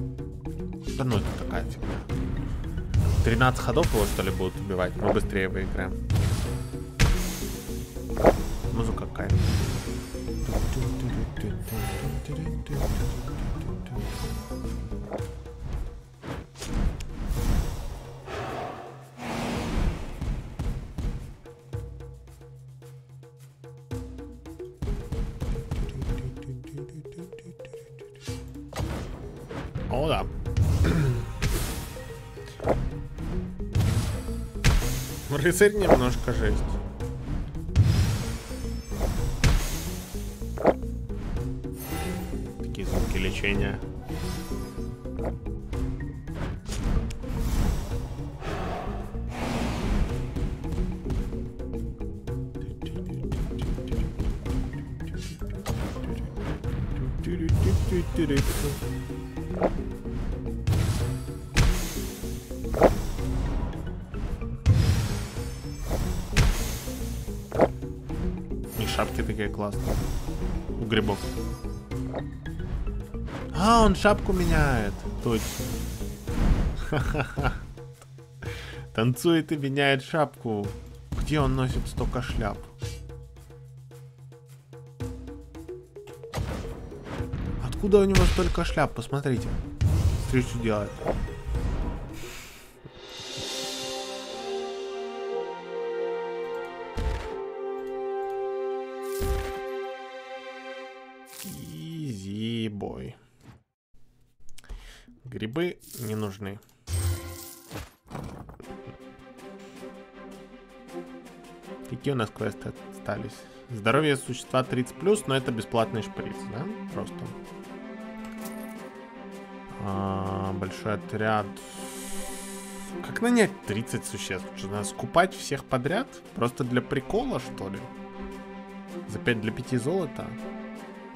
Да ну это такая фигня. 13 ходов его что ли будут убивать? Мы быстрее выиграем. Музыка какая. О, да. Рыцарь немножко жесть. Такие классные. У грибов. А, он шапку меняет. Точно. *laughs* Танцует и меняет шапку. Где он носит столько шляп? Откуда у него столько шляп? Посмотрите. Смотри, что делает. Изи бой. Грибы не нужны. Какие у нас квесты остались? Здоровье существа 30+, но это бесплатный шприц, да? Просто. А, большой отряд. Как нанять 30 существ? Что, надо скупать всех подряд? Просто для прикола, что ли? За 5 для 5 золота?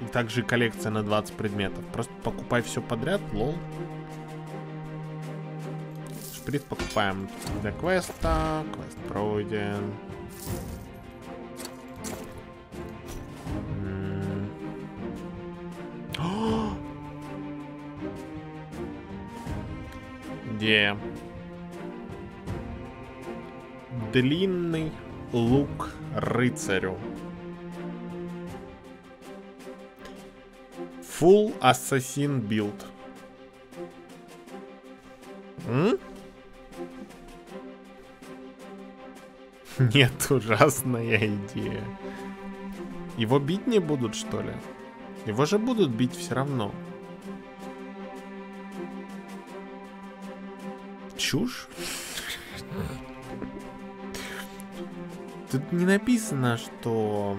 И также коллекция на 20 предметов. Просто покупай все подряд, лол. Шприц покупаем для квеста. Квест пройден. *gasps* Где? Длинный лук рыцарю. Full Assassin Build. М? *laughs* Нет, ужасная идея. Его бить не будут, что ли? Его же будут бить все равно. Чушь? Тут не написано, что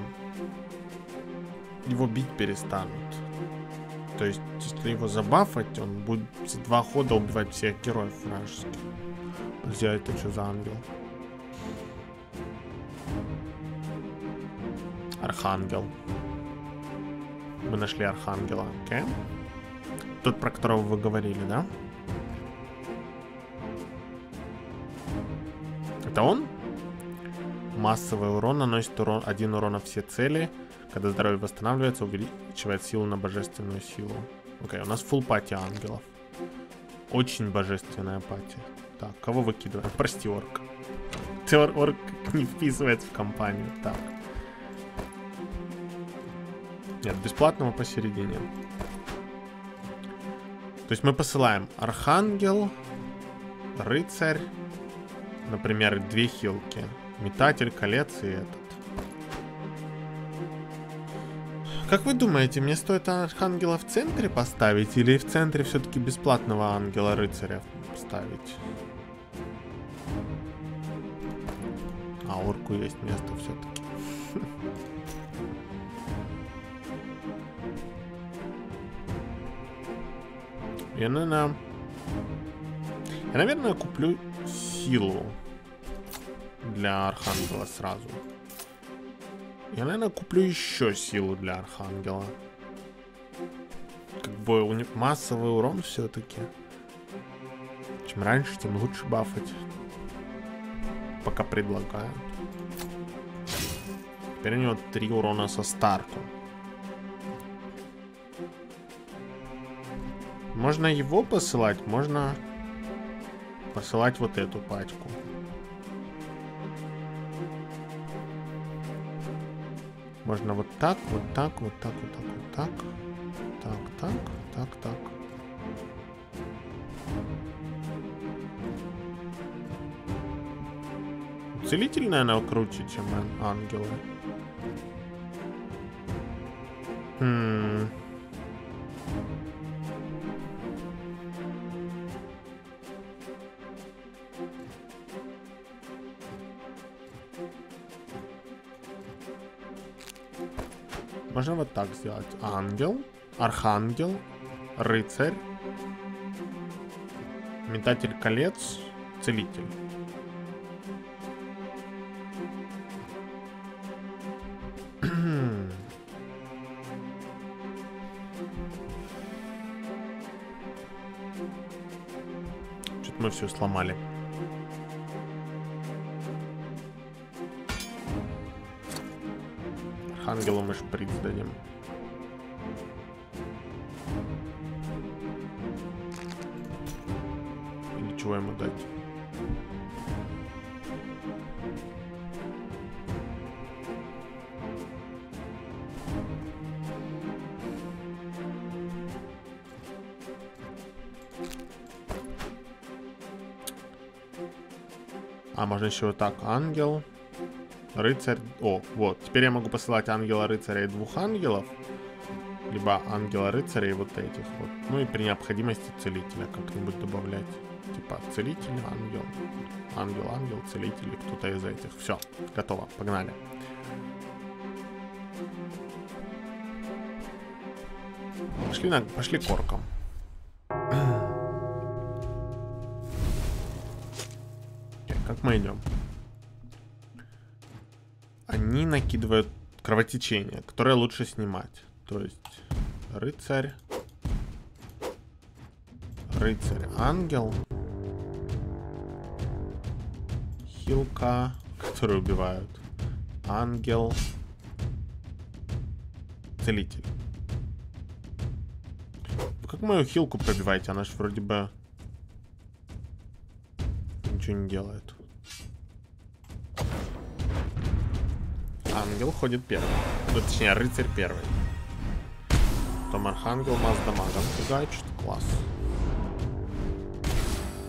его бить перестанут. То есть, если его забафать, он будет за два хода убивать всех героев вражеских. Друзья, это что за ангел? Архангел. Мы нашли Архангела, окей? Тот, про которого вы говорили, да? Это он? Массовый урон наносит урон, один урон на все цели. Когда здоровье восстанавливается, увеличивает силу на божественную силу. Окей, у нас full пати ангелов. Очень божественная пати. Так, кого выкидываем? Прости, орк. Ты ор орк *laughs* не вписывается в компанию. Так. Нет, бесплатного посередине. То есть мы посылаем Архангел, Рыцарь, например, две хилки. Метатель колец и этот. Как вы думаете, мне стоит Архангела в центре поставить или в центре все-таки бесплатного Ангела-рыцаря ставить? А, орку есть место все-таки. *laughs* Я, наверное... Я, наверное, куплю силу для Архангела сразу. Я, наверное, куплю еще силу для Архангела. Как бы у них массовый урон все-таки. Чем раньше, тем лучше бафать. Пока предлагают. Теперь у него три урона со старту. Можно его посылать, можно посылать вот эту пачку. Можно вот так, вот так, вот так, вот так, вот так. Так, так, так, так. Целитель, наверное, круче, чем ангелы. Хм. Так сделать. Ангел, архангел, рыцарь, метатель колец, целитель. Что-то мы все сломали. Ангелу мы шприц дадим. Или чего ему дать? А, можно еще вот так. Ангел. Рыцарь... О, вот. Теперь я могу посылать ангела-рыцаря и двух ангелов. Либо ангела-рыцаря и вот этих вот. Ну и при необходимости целителя как-нибудь добавлять. Типа целитель, ангел. Ангел, ангел, целитель кто-то из этих. Все, готово. Погнали. Пошли, на, пошли корком. Как мы идем? Они накидывают кровотечение, которое лучше снимать. То есть рыцарь, рыцарь, ангел, хилка, которые убивают, ангел, целитель. Как мою хилку пробиваете? Она же вроде бы ничего не делает. Ангел ходит первый. Ну, точнее, рыцарь первый. Потом Архангел масс дамагом пугает, класс.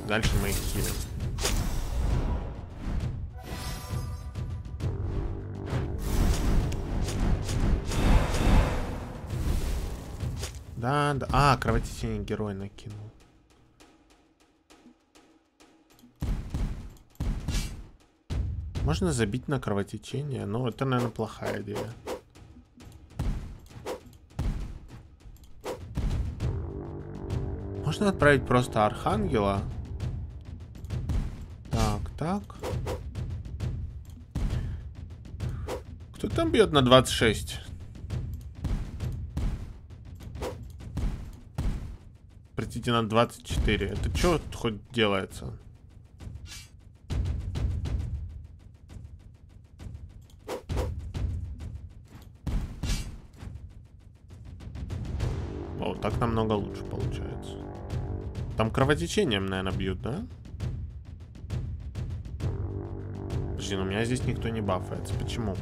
Дальше мы их хилим. Да, да. А, кровотечение герой накинул. Можно забить на кровотечение, но это, наверное, плохая идея. Можно отправить просто Архангела. Так, так. Кто там бьет на 26? Простите, на 24. Это что хоть делается? Так намного лучше получается. Там кровотечением, наверное, бьют, да? Подожди, но у меня здесь никто не бафается. Почему?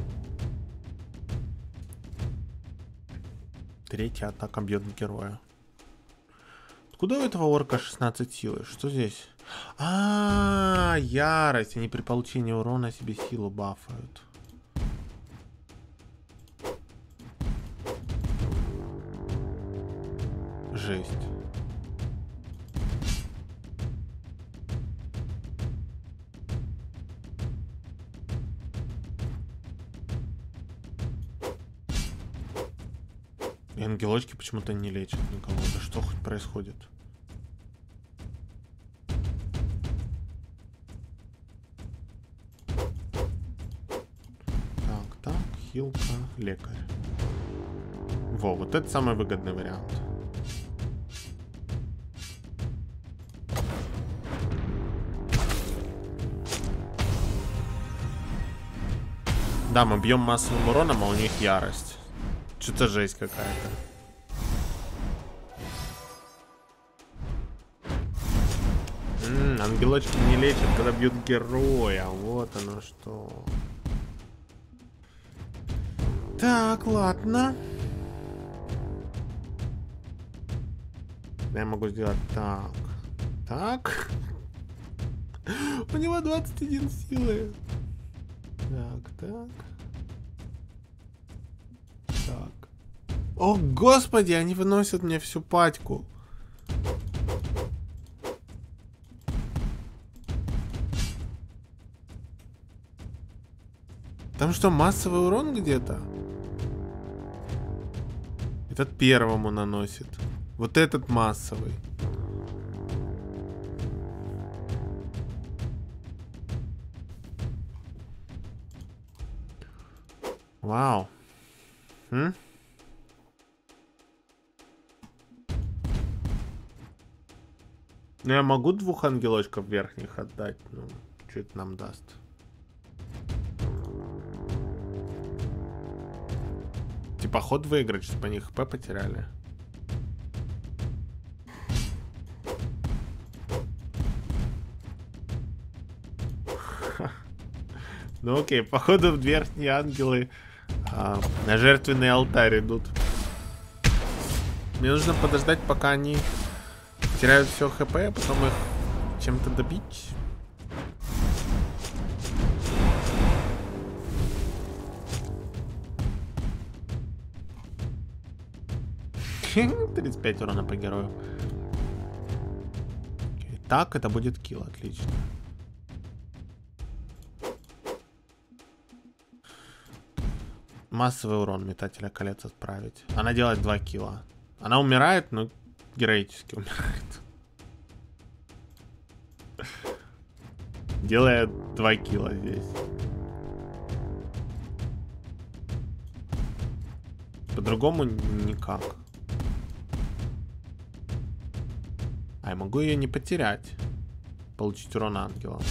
Третья атака бьет героя. Откуда у этого орка 16 силы? Что здесь? А, -а, -а ярость. Они при получении урона себе силу бафают. Жесть. Ангелочки почему-то не лечат никого. Да что хоть происходит? Так, так, хилка, лекарь. Во, вот это самый выгодный вариант. Да, мы бьем массовым уроном, а у них ярость. Что-то жесть какая-то. ангелочки не лечат, когда бьют героя. Вот оно что. Так, ладно. Я могу сделать так. Так. *laughs* У него 21 силы. Так, так. Так. О, господи, они выносят мне всю патьку. Там что, массовый урон где-то? Этот первому наносит. Вот этот массовый. Вау. М? Ну, я могу двух ангелочков верхних отдать. Ну, что это нам даст? Типа ход выиграть, чтобы они хп потеряли. Ну окей, походу в верхние ангелы а, на жертвенный алтарь идут. Мне нужно подождать, пока они теряют все хп, а потом их чем-то добить. *laughs* 35 урона по герою. Так, это будет килл, отлично. Массовый урон метателя колец отправить. Она делает 2 килла. Она умирает, но героически умирает. Делает 2 килла здесь. По-другому никак. А я могу ее не потерять. Получить урон ангела.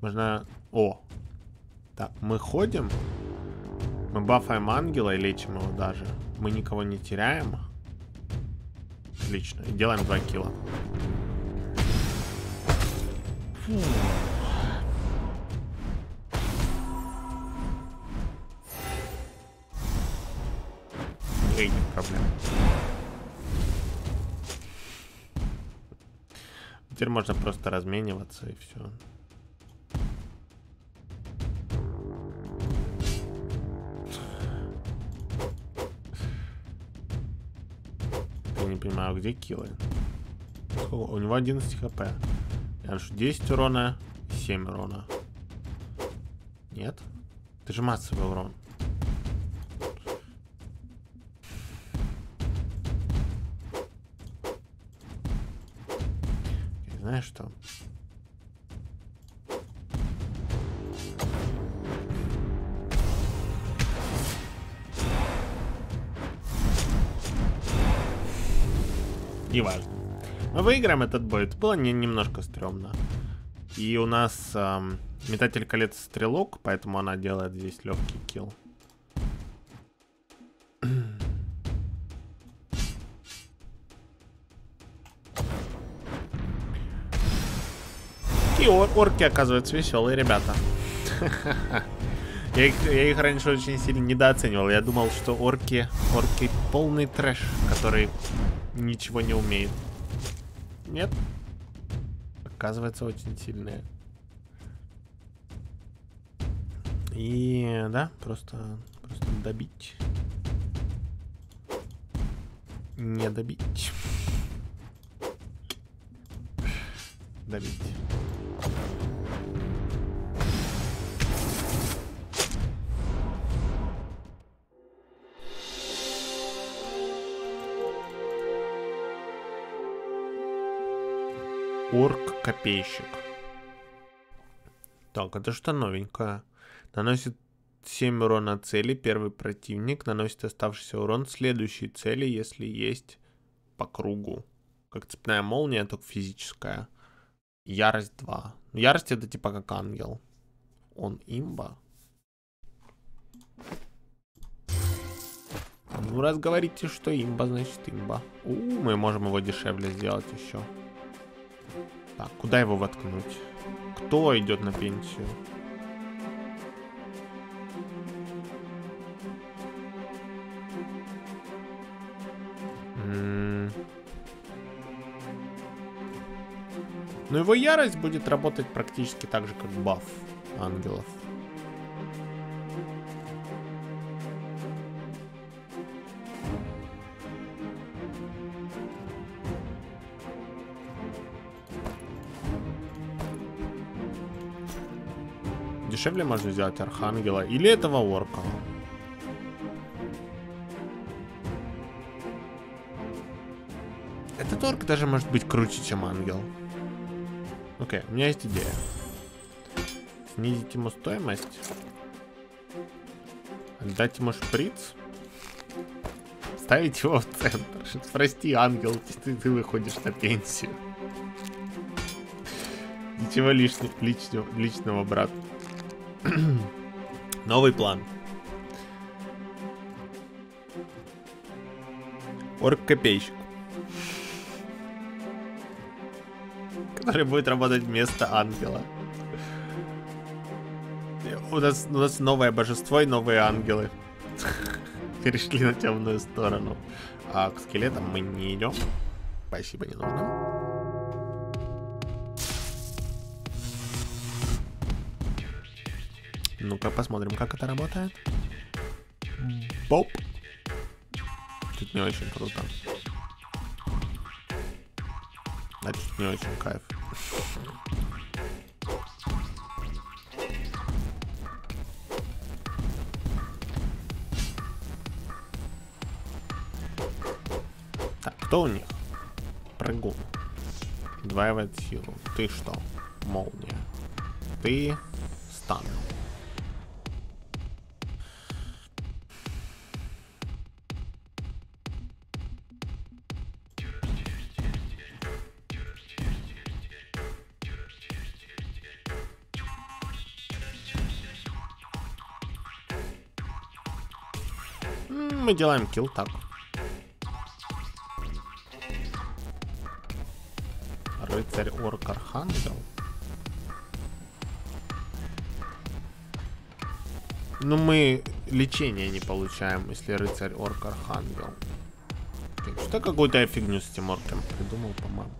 Можно... О! Так, мы ходим. Мы бафаем ангела и лечим его даже. Мы никого не теряем. Отлично. И делаем 2 килла. Фу. никаких проблем. Теперь можно просто размениваться и все. Понимаю, где киллы? У него 11 хп. Я ношу 10 урона, 7 урона. Нет? Ты же массовый урон. Знаешь что? Неважно. Мы выиграем этот бой. Это было не, немножко стрёмно. И у нас эм, метатель колец стрелок, поэтому она делает здесь легкий килл. И ор орки, оказывается, веселые ребята. Я их, я их раньше очень сильно недооценивал. Я думал, что орки, орки полный трэш, который ничего не умеет. Нет. Оказывается, очень сильные. И да, просто, просто добить. Не добить. Добить. Орк-копейщик. Так, это что новенькое? Наносит 7 урона цели. Первый противник наносит оставшийся урон следующей цели, если есть по кругу. Как цепная молния, только физическая. Ярость 2. Ярость это типа как ангел. Он имба. Ну, раз говорите, что имба, значит имба. У, мы можем его дешевле сделать еще. Так, куда его воткнуть? Кто идет на пенсию? Но его ярость будет работать практически так же, как баф ангелов. Дешевле можно сделать Архангела или этого Орка. Этот Орк даже может быть круче, чем Ангел. Окей, у меня есть идея. Снизить ему стоимость. Дать ему шприц. Ставить его в центр. Прости, ангел, ты, ты выходишь на пенсию. Ничего лишнего, личного, личного, брат. *clears throat* Новый план. Орк-копейщик. который будет работать вместо ангела. У нас, у нас новое божество и новые ангелы. *laughs* Перешли на темную сторону. А к скелетам мы не идем. Спасибо, не нужно. Посмотрим, как это работает. Боп. Тут не очень круто. Значит, не очень кайф. Так, кто у них? Прыгун. Удваивает силу. Ты что? Молния. Ты делаем килл так. Рыцарь Орк Архангел. Ну мы лечение не получаем, если рыцарь Орк Архангел. Что какую-то фигню с этим орком придумал, по-моему.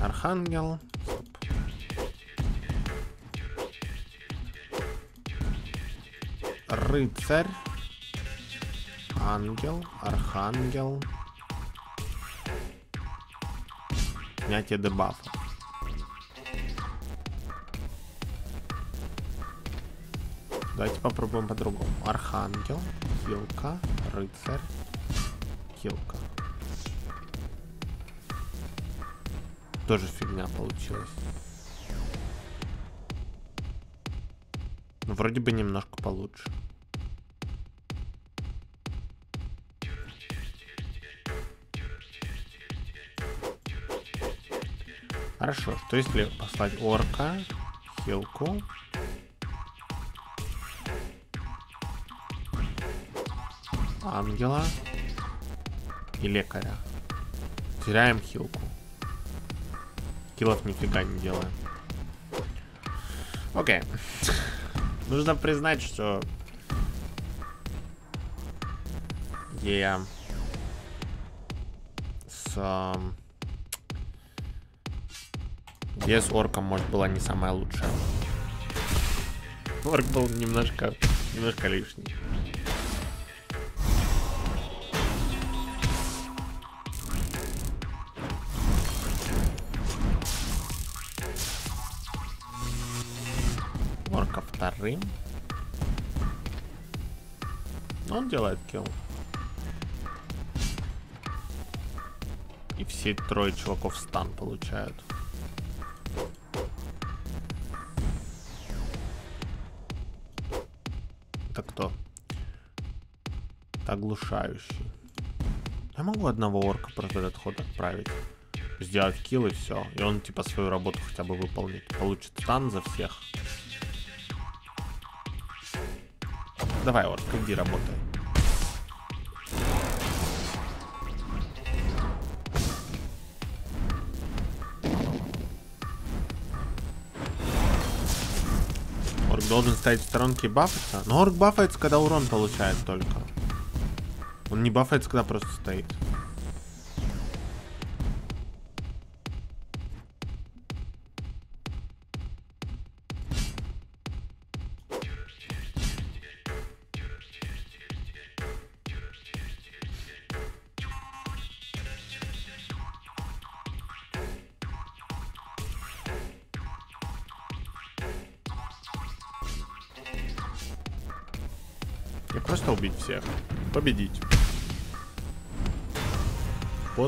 Архангел. рыцарь, ангел, архангел, снятие дебафа. Давайте попробуем по-другому. Архангел, килка, рыцарь, килка. Тоже фигня получилась. Ну, вроде бы немножко получше. Хорошо, что если послать орка, хилку, ангела и лекаря. Теряем хилку. Килов нифига не делаем. Окей. *laughs* Нужно признать, что я с эм, я с орком, может, была не самая лучшая. Орк был немножко, немножко лишний. Орка вторым. Он делает килл. И все трое чуваков стан получают. Оглушающий. Я могу одного орка просто в этот отправить. Сделать килл и все. И он типа свою работу хотя бы выполнит. Получит стан за всех. Давай, орк, иди работай. Орк должен стоять в сторонке и бафаться. Но орк бафается, когда урон получает только. Он не бафается, когда просто стоит.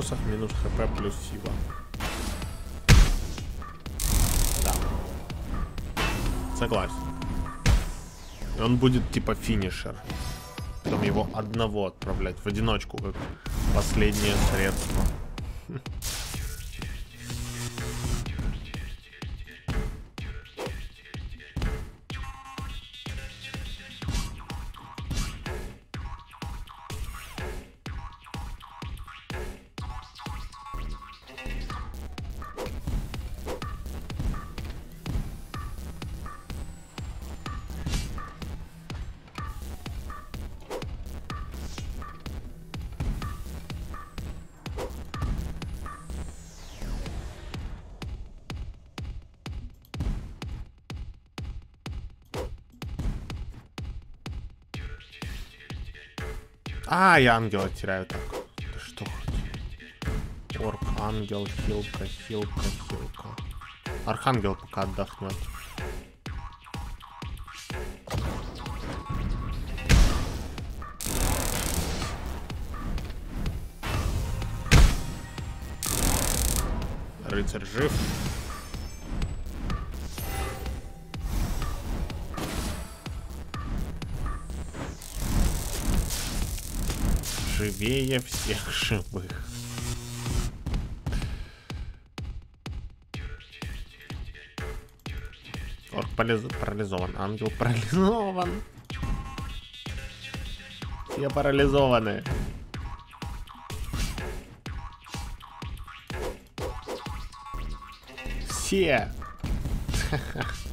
Посох минус хп плюс сила. Да. Согласен. Он будет типа финишер. Потом его одного отправлять в одиночку, как последнее средство. А, я ангела теряю так. Ты что хоть? Орк, ангел, хилка, хилка, хилка. Архангел пока отдохнет. Рыцарь жив. Живее всех живых. Орк парализован, ангел парализован. Все парализованы. Все. *laughs*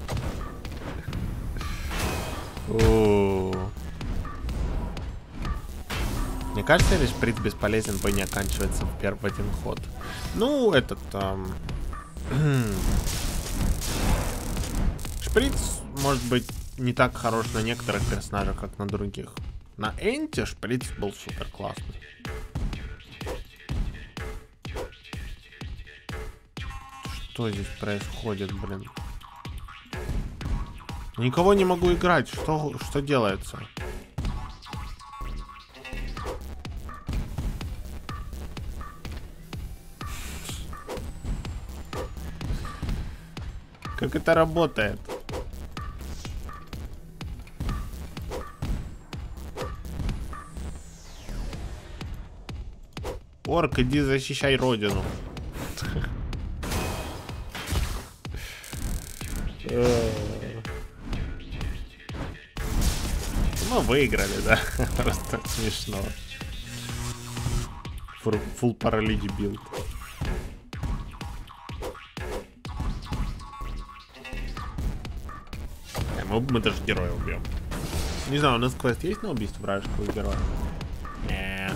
Мне кажется, или шприц бесполезен, бой не оканчивается в первый один ход. Ну, этот... Эм... *clears throat* шприц, может быть, не так хорош на некоторых персонажах, как на других. На Энте шприц был супер классный. Что здесь происходит, блин? Никого не могу играть. Что, что делается? Как это работает? Орк, иди защищай родину. Мы выиграли, да? *laughs* Просто смешно. Full паралич билд. Мы, мы даже героя убьем. Не знаю, у нас квест есть на убийство вражеского героя? Нет.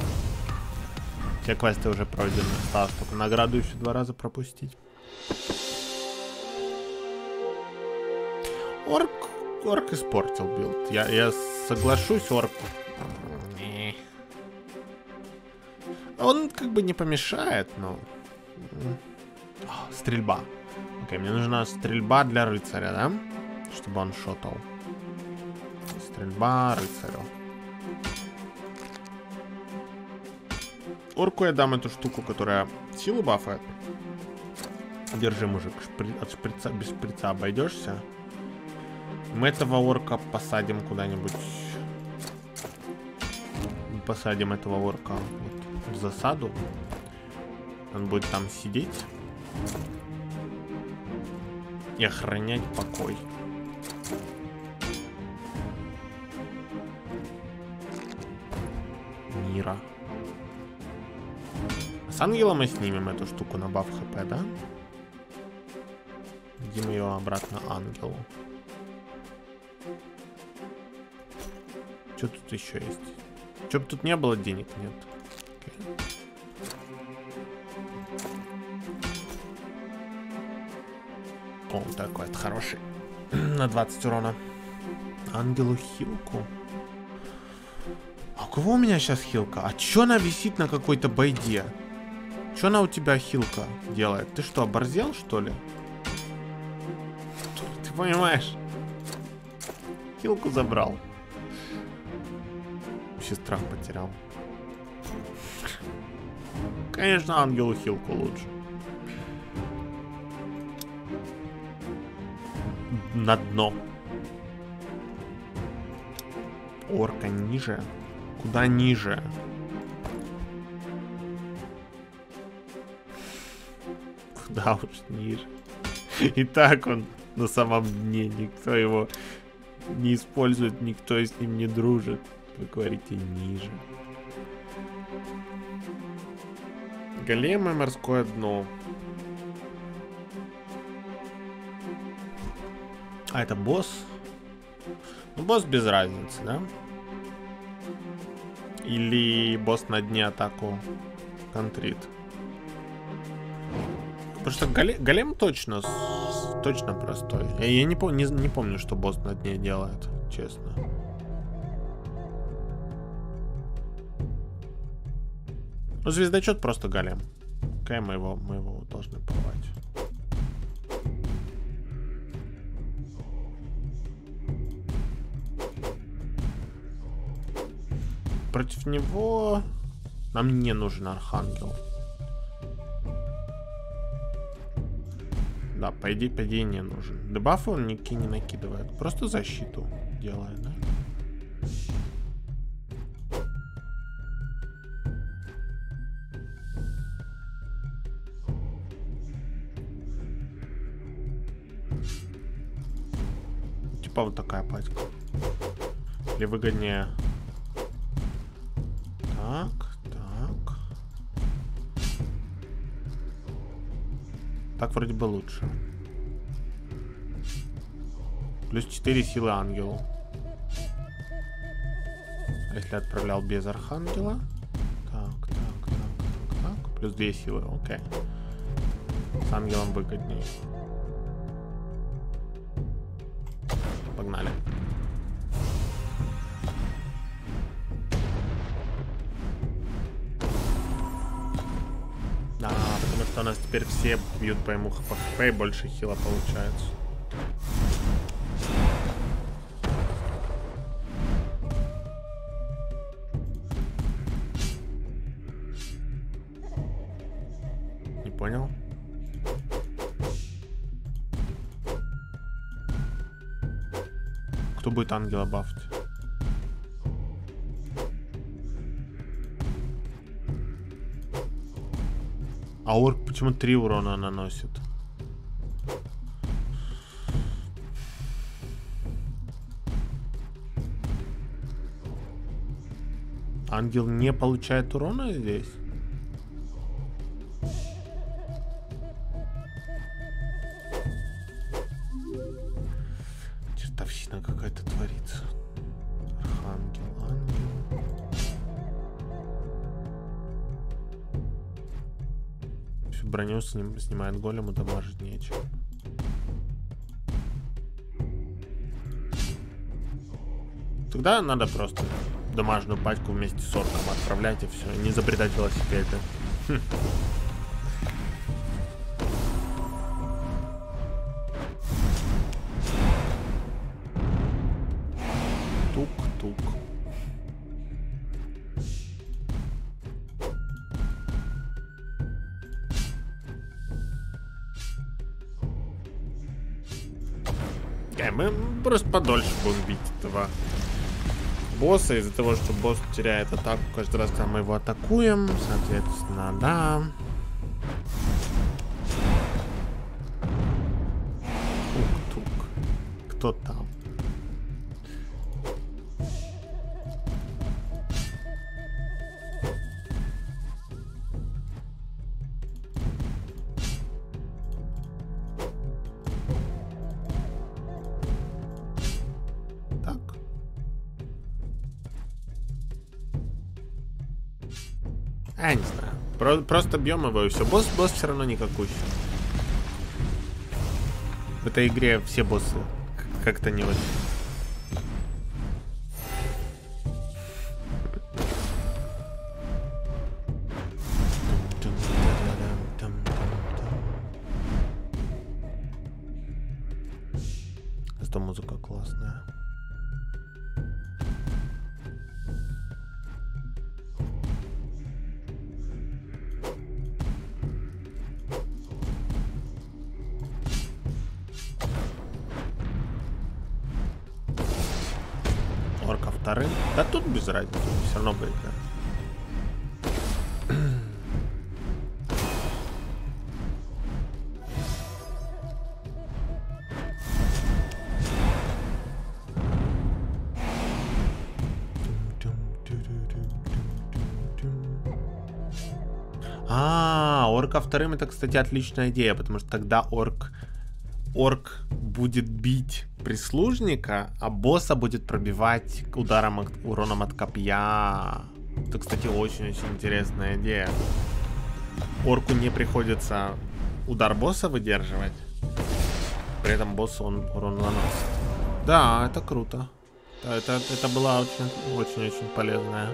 Все квесты уже пройдены. Осталось только награду еще два раза пропустить. Орк, орк испортил билд. Я, я соглашусь, орк. Он как бы не помешает, но... О, стрельба. Окей, мне нужна стрельба для рыцаря, да? Чтобы он шотал. Стрельба рыцарю. Орку я дам эту штуку, которая силу бафает. Держи, мужик, шпри... от шприца, без шприца обойдешься. Мы этого орка посадим куда-нибудь. Посадим этого орка вот в засаду. Он будет там сидеть. И охранять покой. Мира. С ангелом мы снимем эту штуку на баф хп, да? Дим ее обратно ангелу. Что тут еще есть? Что бы тут не было, денег нет. О, такой вот хороший. *clears throat* На 20 урона. Ангелу хилку. Кого у меня сейчас хилка? А чё она висит на какой-то байде? Чё она у тебя хилка делает? Ты что, оборзел, что ли? *laughs* Ты понимаешь? Хилку забрал страх потерял. Конечно, ангелу хилку лучше. На дно. Орка ниже. Куда ниже? Куда уж ниже. И так он на самом дне. Никто его не использует, никто с ним не дружит. Вы говорите ниже. Големы морское дно. А это босс? Ну, босс без разницы, да? Или босс на дне атаку контрит? Потому что голем, голем точно, точно простой. Я, я не, не, не помню, что босс на дне делает, честно. Ну, звездочет просто голем. Мы его, мы его должны порвать. Против него нам не нужен архангел. Да, по идее, по идее не нужен. Дебафы он никакие не накидывает. Просто защиту делает, да? типа вот такая пачка. Или выгоднее... Так, так. Так вроде бы лучше. Плюс 4 силы ангелу. Если отправлял без архангела? Так, так, так, так, так. Плюс 2 силы, окей. С ангелом выгоднее. Погнали. Да, потому что у нас теперь все бьют по ему по хп и больше хила получается. Не понял? Кто будет ангела бафть? А орк почему 3 урона наносит? Ангел не получает урона здесь? Броню с ним снимает голему, дамажить нечем. Тогда надо просто домашнюю пачку вместе с орком отправлять и все. Не изобретать велосипеды. Хм. Подольше будем бить этого босса из-за того, что босс теряет атаку каждый раз, когда мы его атакуем. Соответственно, да. Про- просто бьем его и все. Босс, босс все равно никакущий. В этой игре все боссы как-то не очень. Вторым это, кстати, отличная идея, потому что тогда орк орк будет бить прислужника, а босса будет пробивать ударом от, уроном от копья. Это, кстати, очень-очень интересная идея. Орку не приходится удар босса выдерживать. При этом боссу он урон наносит. Да, это круто. Это, это была очень-очень полезная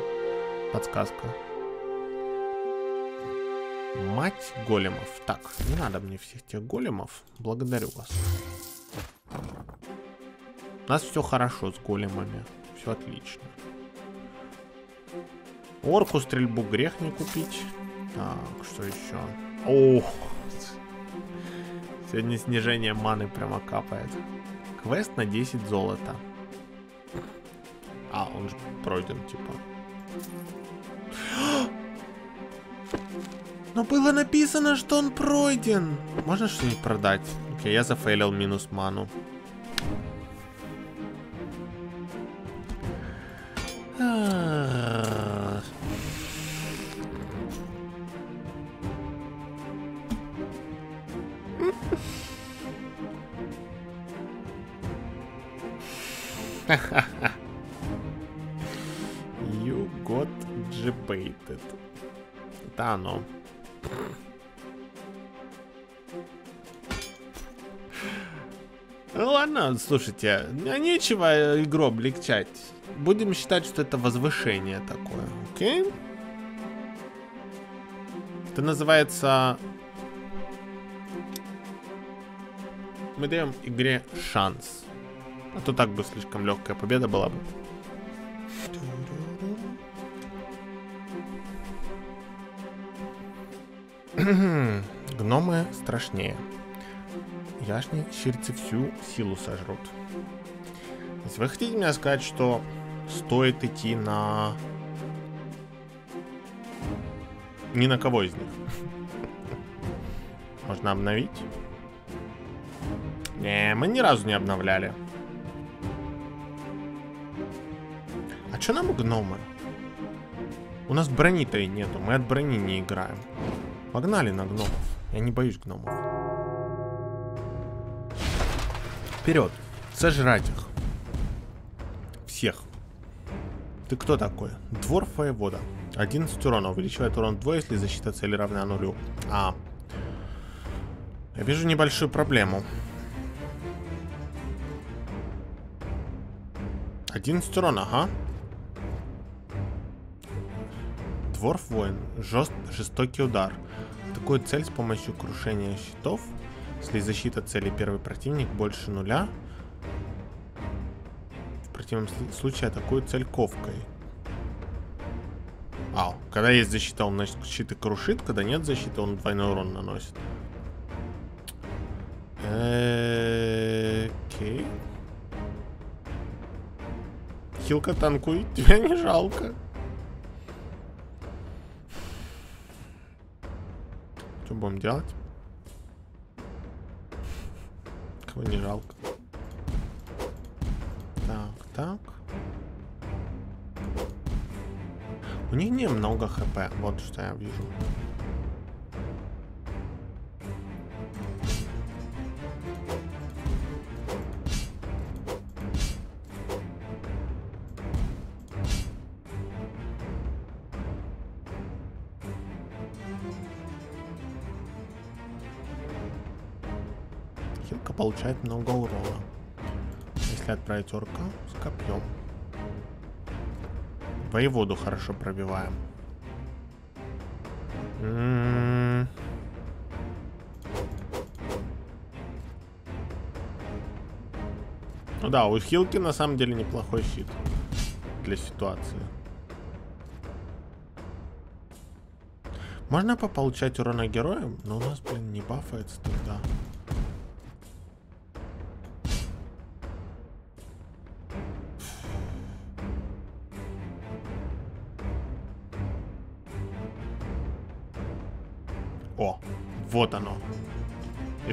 подсказка. Мать големов. Так, не надо мне всех тех големов. Благодарю вас. У нас все хорошо с големами. Все отлично. Орку стрельбу грех не купить. Так, что еще? Ох. Сегодня снижение маны прямо капает. Квест на 10 золота. А, он же пройден, типа. Но было написано, что он пройден. Можно что-нибудь продать? Окей, я зафейлил минус ману. *laughs* You got debated. Это оно. Ну ладно, слушайте, а нечего игру облегчать. Будем считать, что это возвышение такое, окей? Это называется... Мы даем игре шанс. А то так бы слишком легкая победа была бы. *clears throat* Гномы страшнее. Яшни щирцы всю силу сожрут. Если вы хотите мне сказать, что стоит идти на... Ни на кого из них. Можно обновить? Не, мы ни разу не обновляли. А что нам гномы? У нас брони-то и нету, мы от брони не играем. Погнали на гномов. Я не боюсь гномов. Вперед. Сожрать их. Всех. Ты кто такой? Дворф воевода. 11 урона. Увеличивает урон вдвое, если защита цели равна нулю. А. Я вижу небольшую проблему. 11 урона, ага. Дворф воин. Жест... Жестокий удар. Такую цель с помощью крушения щитов. Если защита цели первый противник больше нуля, противном случае атакует цель ковкой. Ау, когда есть защита, он значит щиты крушит, когда нет защиты, он двойной урон наносит. Окей. Хилка танкует, тебя не жалко. Будем делать? Кого не жалко? Так. У них немного хп. Вот что я вижу. Орка с копьем. Воеводу хорошо пробиваем. М -м -м. Ну да, у Хилки на самом деле неплохой щит для ситуации. Можно пополучать урона героям, но у нас, блин, не бафается тогда.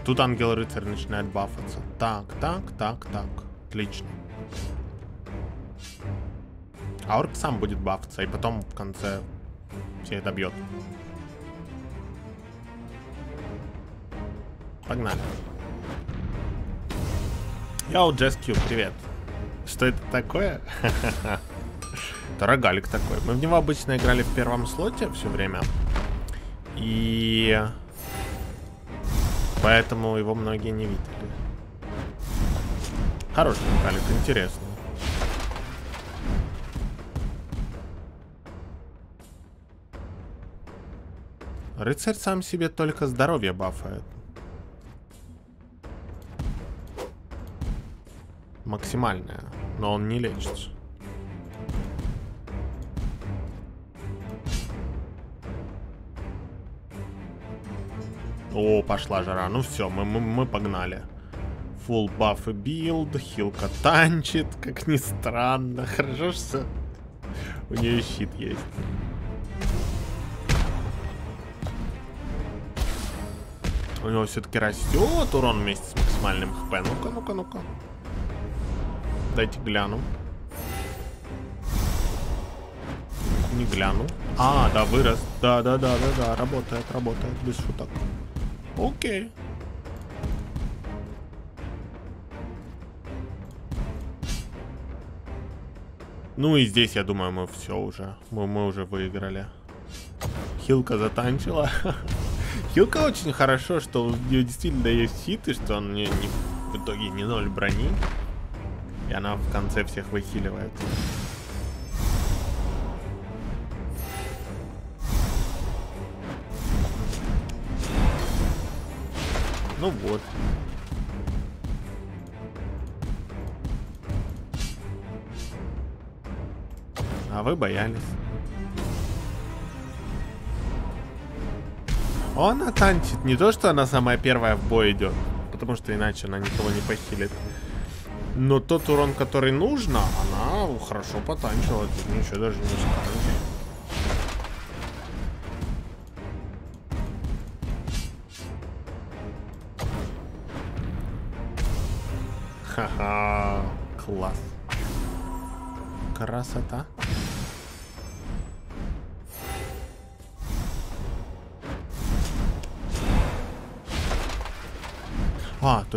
Тут ангел-рыцарь начинает бафаться. Так, так, так, так. Отлично. А орк сам будет бафаться, и потом в конце все это бьет. Погнали. Йоу, Джескью, привет. Что это такое? *laughs* это рогалик такой. Мы в него обычно играли в первом слоте все время. И Поэтому его многие не видели. Хороший механик, интересный. Рыцарь сам себе только здоровье бафает. Максимальное. Но он не лечится. О, пошла жара. Ну все, мы, мы, мы погнали. Full buff и билд, хилка танчит, как ни странно. Хорошо, что у нее щит есть. У него все-таки растет урон вместе с максимальным хп. Ну-ка, ну-ка, ну-ка. Дайте гляну. Не гляну. А, да, вырос. Да, да, да, да, да. Работает, работает, без шуток. Окей. Ну и здесь, я думаю, мы все уже. Мы, мы уже выиграли. Хилка затанчила. *laughs* Хилка очень хорошо, что у нее действительно есть хит, и что он не, не, в итоге не ноль брони. И она в конце всех выхиливает. Ну вот. А вы боялись. Он танчит. Не то, что она самая первая в бой идет. Потому что иначе она никого не похилит. Но тот урон, который нужно, она хорошо потанчила. Ничего даже не скажешь.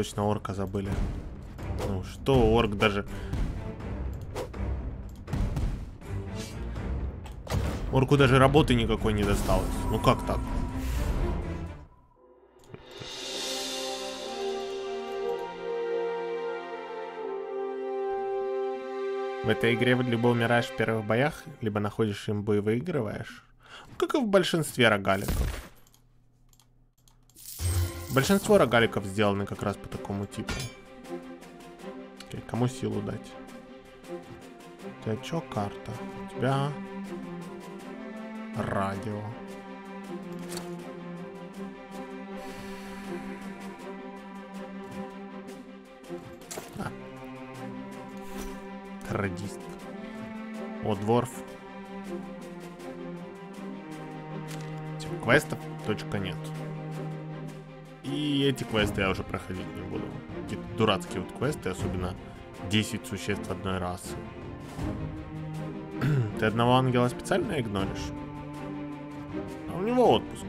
Точно, орка забыли. Ну что, орк даже... Орку даже работы никакой не досталось. Ну как так? В этой игре либо умираешь в первых боях, либо находишь имбы и выигрываешь. Как и в большинстве рогаликов. Большинство рогаликов сделаны как раз по такому типу. Окей, кому силу дать? У тебя чё карта? У тебя радио. А. Радист. О, дворф. Типа, квестов точка нет. И эти квесты я уже проходить не буду. Эти дурацкие вот квесты, особенно 10 существ одной расы. *clears throat* Ты одного ангела специально игноришь? А у него отпуск.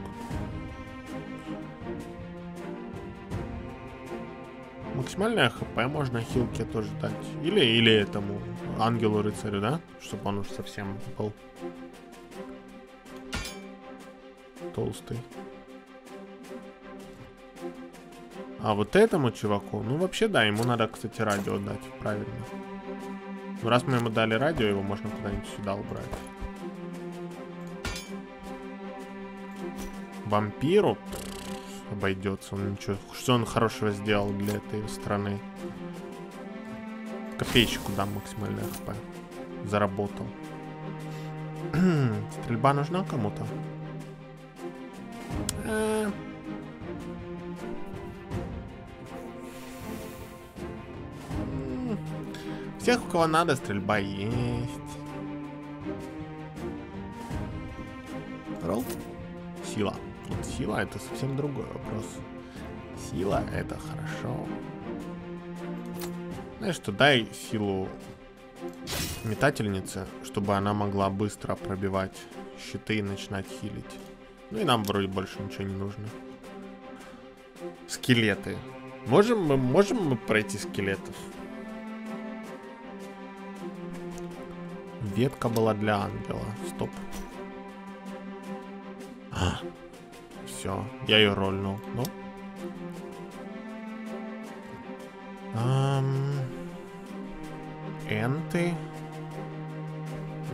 Максимальное хп можно хилке тоже дать. Или, или этому ангелу-рыцарю, да? Чтобы он уж совсем был толстый. А вот этому чуваку, ну вообще да, ему надо, кстати, радио дать, правильно. Ну, раз мы ему дали радио, его можно куда-нибудь сюда убрать. Вампиру обойдется, он ничего. Что он хорошего сделал для этой страны? Копеечку дам максимальный хп. Заработал. *clears throat* Стрельба нужна кому-то? -э Всех, у кого надо, стрельба есть. Ролл? Сила. Вот сила это совсем другой вопрос. Сила это хорошо. Знаешь что, дай силу метательнице, чтобы она могла быстро пробивать щиты и начинать хилить. Ну и нам вроде больше ничего не нужно. Скелеты. Можем мы, можем мы пройти скелетов? Ветка была для ангела. Стоп. А, все, я ее рольнул. Ну. Ам... Энты.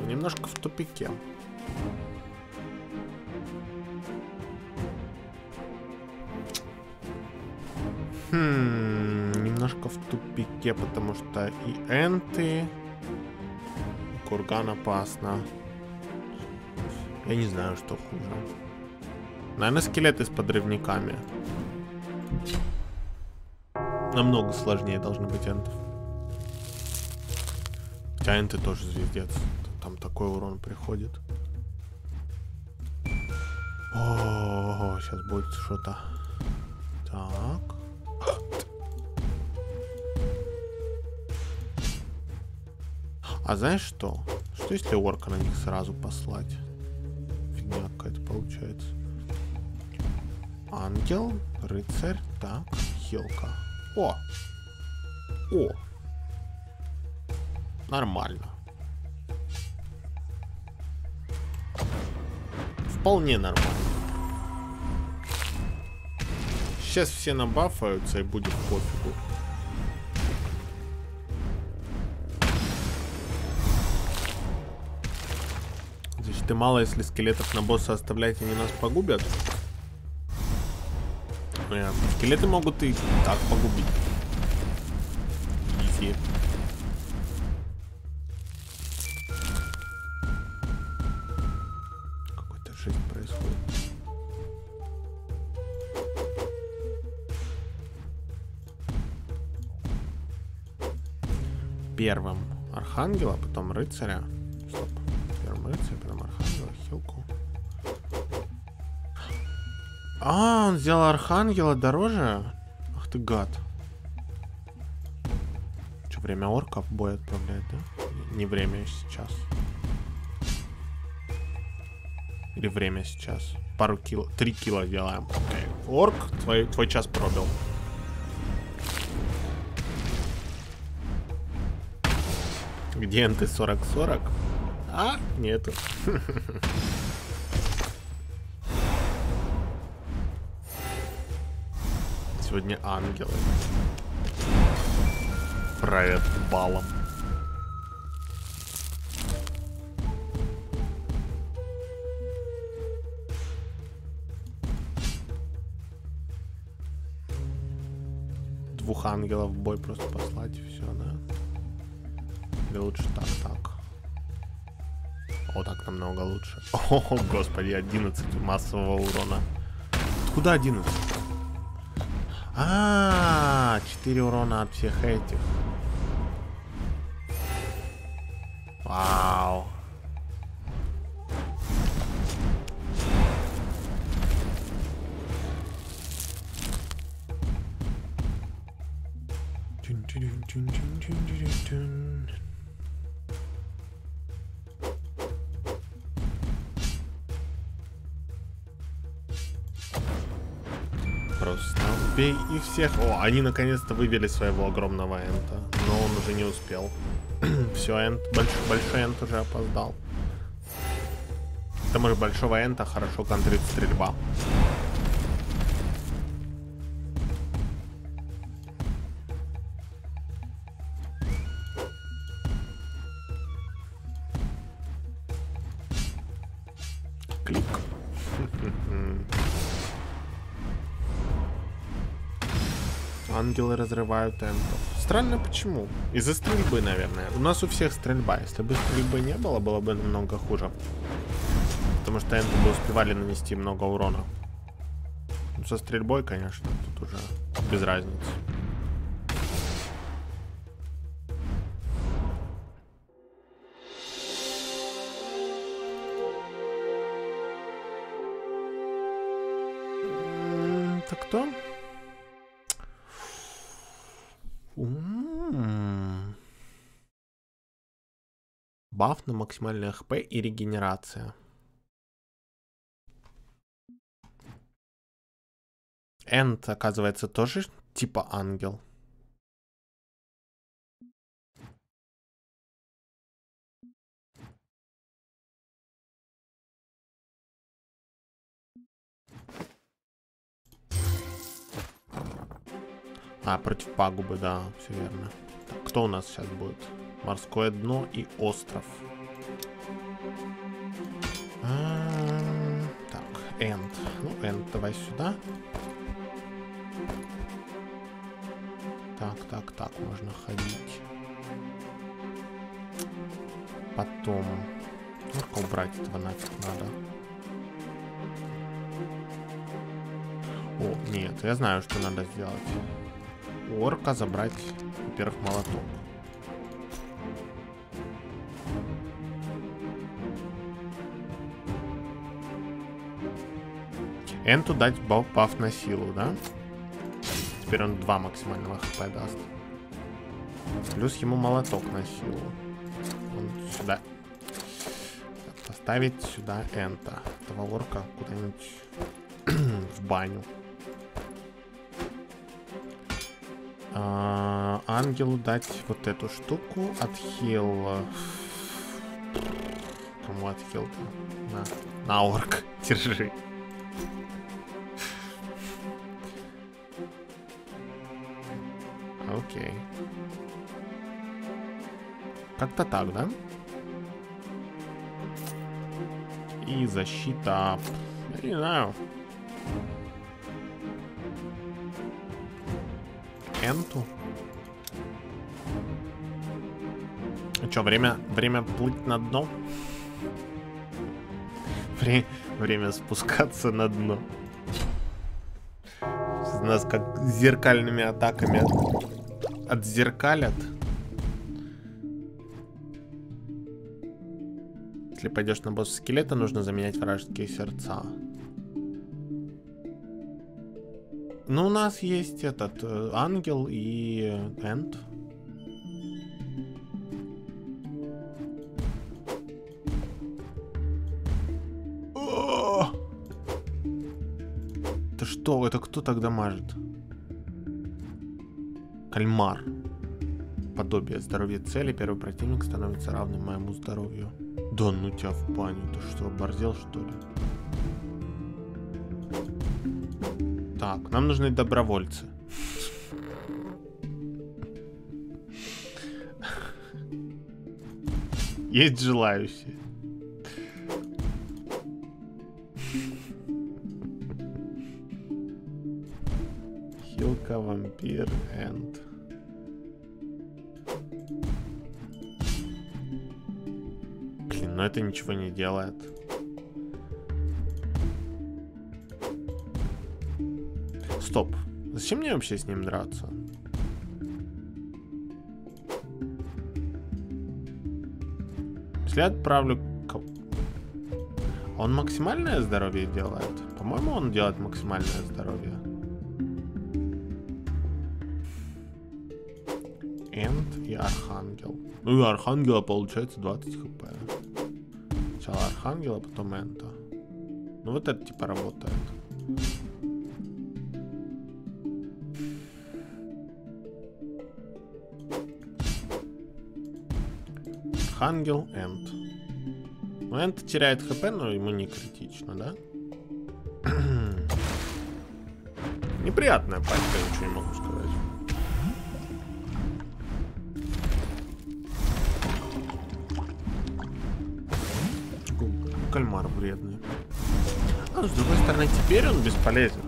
Немножко в тупике. Хм, немножко в тупике, потому что и энты, Курган опасно. Я не знаю, что хуже. Наверное, скелеты с подрывниками. Намного сложнее должны быть энтов. Хотя энты тоже звездец. Там такой урон приходит. О, сейчас будет что-то. Так. А знаешь что? Что если орка на них сразу послать? Фигня какая-то получается. Ангел, рыцарь, так, хилка. О! О! Нормально. Вполне нормально. Сейчас все набафаются и будет пофигу. Ты мало, если скелетов на босса оставлять, они нас погубят. Нет, скелеты могут и так погубить. Изи. Какой-то жизнь происходит. первым архангела, потом рыцаря. А, он сделал архангела дороже? Ах ты гад. Что, время орков бой отправлять, да? Не время сейчас. Или время сейчас? Пару кило, три кило делаем. Окей. Орк, твой, твой час пробил. Где НТ 40-40? А, нету. *laughs* Сегодня ангелы. Правят балом. Двух ангелов в бой просто послать все, да? Или лучше так, так. О, так намного лучше. *laughs* О, господи, 11 массового урона. Откуда 11? А, -а, -а 4 урона от всех этих. Вау. Просто их всех. О, они наконец-то вывели своего огромного энта. Но он уже не успел. *clears throat* Все, энт, больш, большой энт уже опоздал. К тому же большого энта хорошо контрит стрельба. Ангелы разрывают энтов. Странно почему? Из-за стрельбы, наверное. У нас у всех стрельба. Если бы стрельбы не было, было бы намного хуже. Потому что энты бы успевали нанести много урона. Ну, со стрельбой, конечно, тут уже без разницы. Баф на максимальный хп и регенерация. Энд, оказывается, тоже типа ангел. А, против пагубы, да, все верно. Так, кто у нас сейчас будет? Морское дно и остров. А так, энд. Ну, энд, давай сюда. Так, так, так, можно ходить. Потом... Ну, убрать этого нафиг надо. О, нет, я знаю, что надо сделать. У орка забрать, во-первых, молоток. Энту дать баф на силу, да? Теперь он 2 максимального хп даст. Плюс ему молоток на силу. Он сюда. Поставить сюда энта. Этого орка куда-нибудь *clears throat* в баню. А, ангелу дать вот эту штуку. Отхил. Кому отхил-то? На, на орк. *laughs* Держи. Окей. Как-то так, да? И защита... Я не знаю. Энту. А что, время, время плыть на дно? Вре время спускаться на дно. Нас как зеркальными атаками отзеркалят. Если пойдешь на босса скелета, нужно заменять вражеские сердца. Ну, у нас есть этот э, ангел и энд. Это что? Это кто так дамажит? Кальмар. Подобие здоровья цели. Первый противник становится равным моему здоровью. Да ну тебя в баню. Ты что, оборзел что ли? Так, нам нужны добровольцы. Есть желающие. Хилка, вампир, энд. Блин, ничего не делает. Стоп. Зачем мне вообще с ним драться? Если я отправлю... Он максимальное здоровье делает? По-моему, он делает максимальное здоровье. Энд и Архангел. Ну и Архангела получается 20 хп. Сначала Архангела, потом Энта. Ну вот это типа работает. Архангел, Энд. Ну, Энд теряет хп, но ему не критично, да? *clears throat* Неприятная пачка, ничего не могу сказать. Кальмар вредный. А с другой стороны, теперь он бесполезен.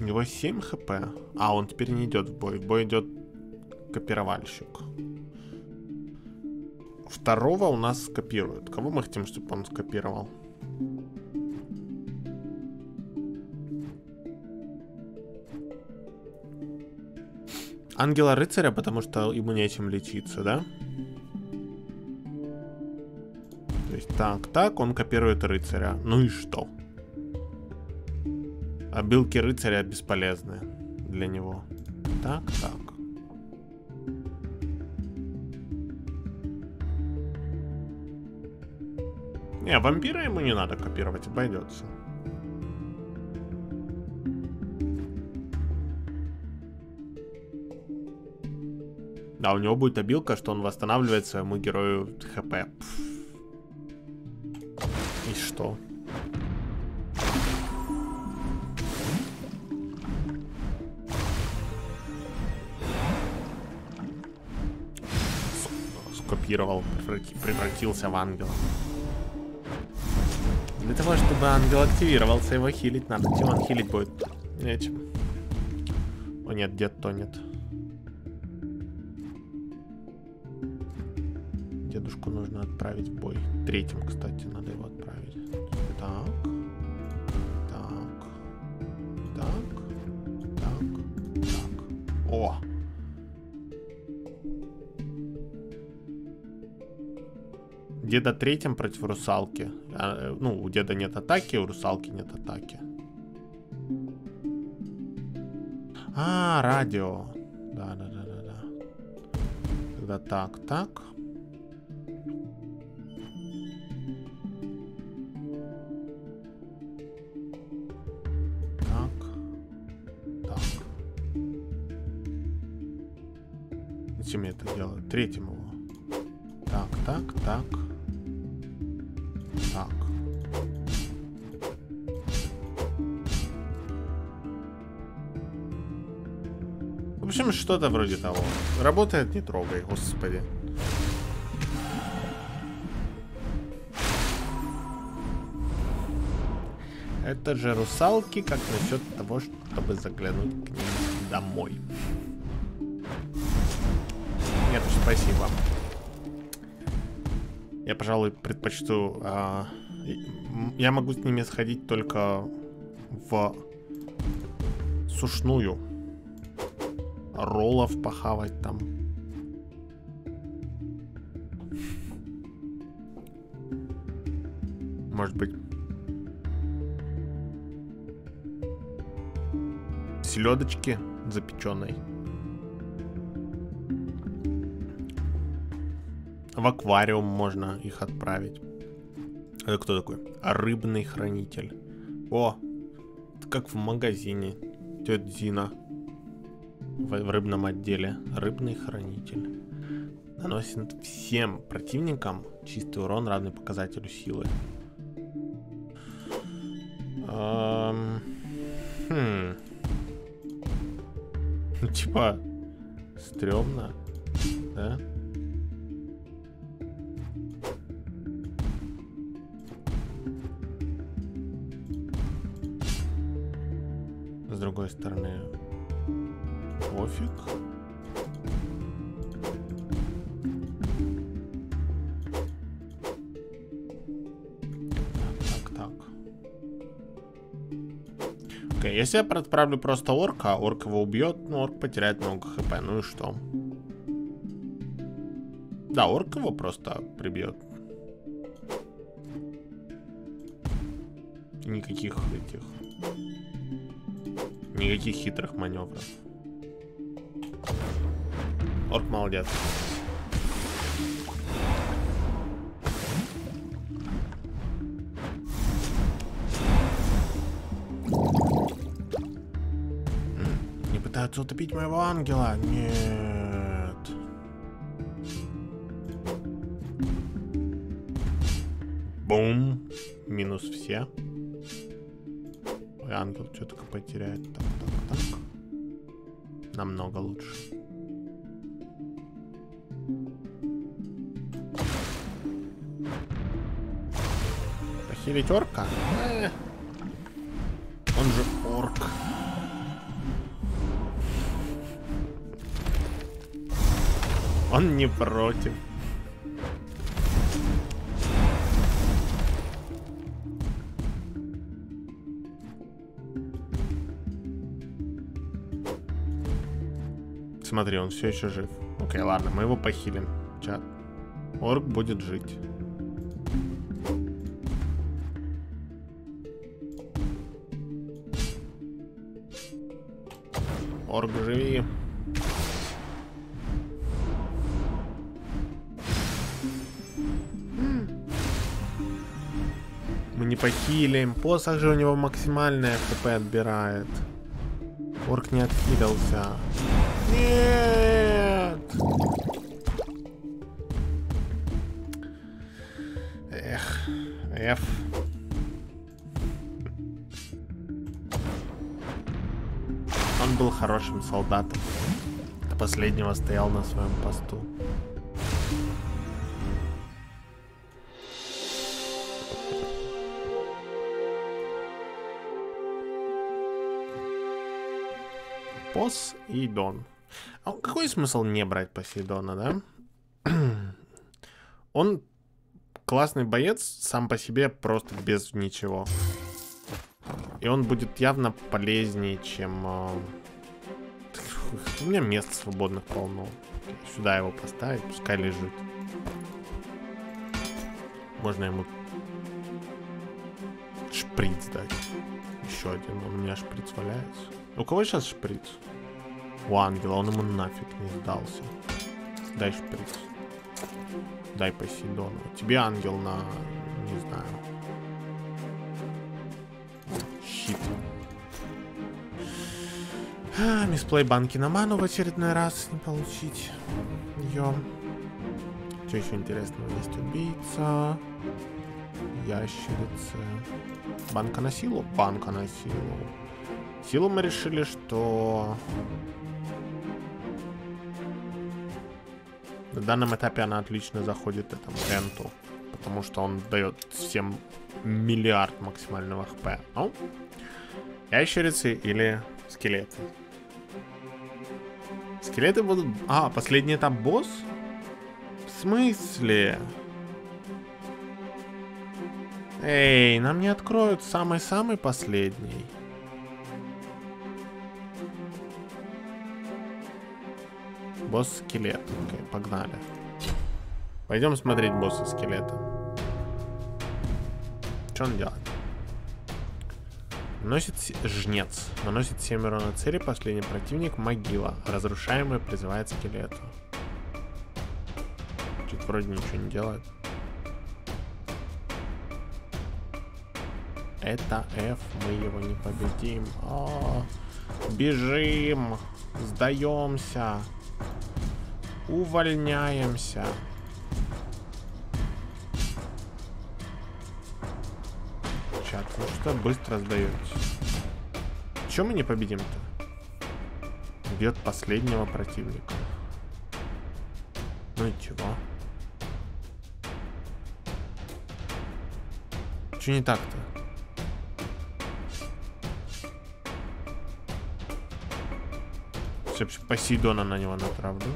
У него 7 хп. А, он теперь не идет в бой. В бой идет копировальщик. Второго у нас скопируют. Кого мы хотим, чтобы он скопировал? Ангела рыцаря, потому что ему нечем лечиться, да? То есть так, так, он копирует рыцаря. Ну и что? А билки рыцаря бесполезны для него. Так, так. Не, вампира ему не надо копировать, обойдется. Да, у него будет обилка, что он восстанавливает своему герою хп. И что? Скопировал, превратился в ангела. Для того, чтобы ангел активировался, его хилить надо. Чем он хилить будет? Нечем. О нет, дед тонет. Дедушку нужно отправить бой. Третьим, кстати, надо его отправить. Так. Так. Так. Так. Так. О! Деда третьим против русалки. А, ну, у деда нет атаки, у русалки нет атаки. А, радио. Да, да, да, да, да. Тогда так. Так. Я это делаю? Третьим его. Так, так, так. Так. В общем, что-то вроде того. Работает, не трогай, господи. Это же русалки, как насчет того, чтобы заглянуть к ним домой? спасибо. Я, пожалуй, предпочту... А, я могу с ними сходить только в сушную. Роллов похавать там. Может быть. Селедочки запеченной. В аквариум можно их отправить. Это кто такой? Рыбный хранитель. О, это как в магазине. Тетя Зина. В, в рыбном отделе. Рыбный хранитель. Наносит всем противникам чистый урон, равный показателю силы. Эм... Хм. *laughs* Типа, стрёмно, да? Другой стороны, пофиг. Так, так. Окей, если я отправлю просто орка, а орк его убьет, ну, орк потеряет много хп, ну и что? Да, орк его просто прибьет. Никаких этих Никаких хитрых маневров. Орк молодец. Не пытаются утопить моего ангела? Нет. Бум. Минус все ангел что-то потеряет. Так, так, так. Намного лучше. Похилить орка? Э. Он же орк. Он не против. Смотри, он все еще жив. Окей, ладно, мы его похилим. Чат. Орк будет жить. Орк, живи. Мы не похилим. Посох же у него максимальное хп отбирает. Орк не отхилился. Нет! Эх, F. Он был хорошим солдатом. До последнего стоял на своем посту. Посейдон. А какой смысл не брать Посейдона, да? *clears throat* Он классный боец сам по себе, просто без ничего. И он будет явно полезнее, чем... Э... У меня мест свободных полно. Сюда его поставить, пускай лежит. Можно ему шприц дать. Еще один. У меня шприц валяется. У кого сейчас шприц? У ангела, он ему нафиг не сдался. Дай шприц. Дай Посейдону. Тебе ангел на... не знаю. Щит. А, мисплей банки на ману в очередной раз не получить. Ее. Что еще интересного есть? Убийца. Ящерицы. Банка на силу? Банка на силу. Силу мы решили, что На данном этапе она отлично заходит этому Энту, потому что он дает всем миллиард максимального хп. Ну, ящерицы или скелеты. Скелеты будут... А, последний этап босс? В смысле? Эй, нам не откроют самый-самый последний. Босс скелет. Окей, погнали. Пойдем смотреть босса скелета. Что он делает? Наносит жнец. Наносит 7 урона цели. Последний противник могила. Разрушаемый призывает скелета. Чуть вроде ничего не делает. Это F, мы его не победим. О, бежим, сдаемся, увольняемся. Чат, ну что быстро сдаетесь? Чем мы не победим-то? Бьет последнего противника. Ну и чего? Че не так-то? Все Посейдона на него натравлю.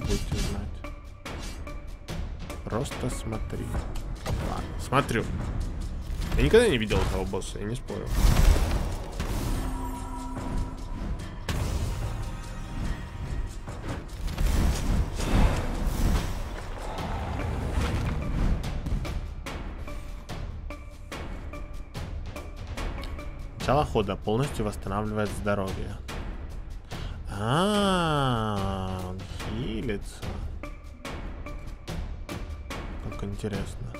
Будете знать. Просто смотри. Ладно, смотрю. Я никогда не видел этого босса, я не спорю. Начало хода полностью восстанавливает здоровье. А, он хилится. Как интересно.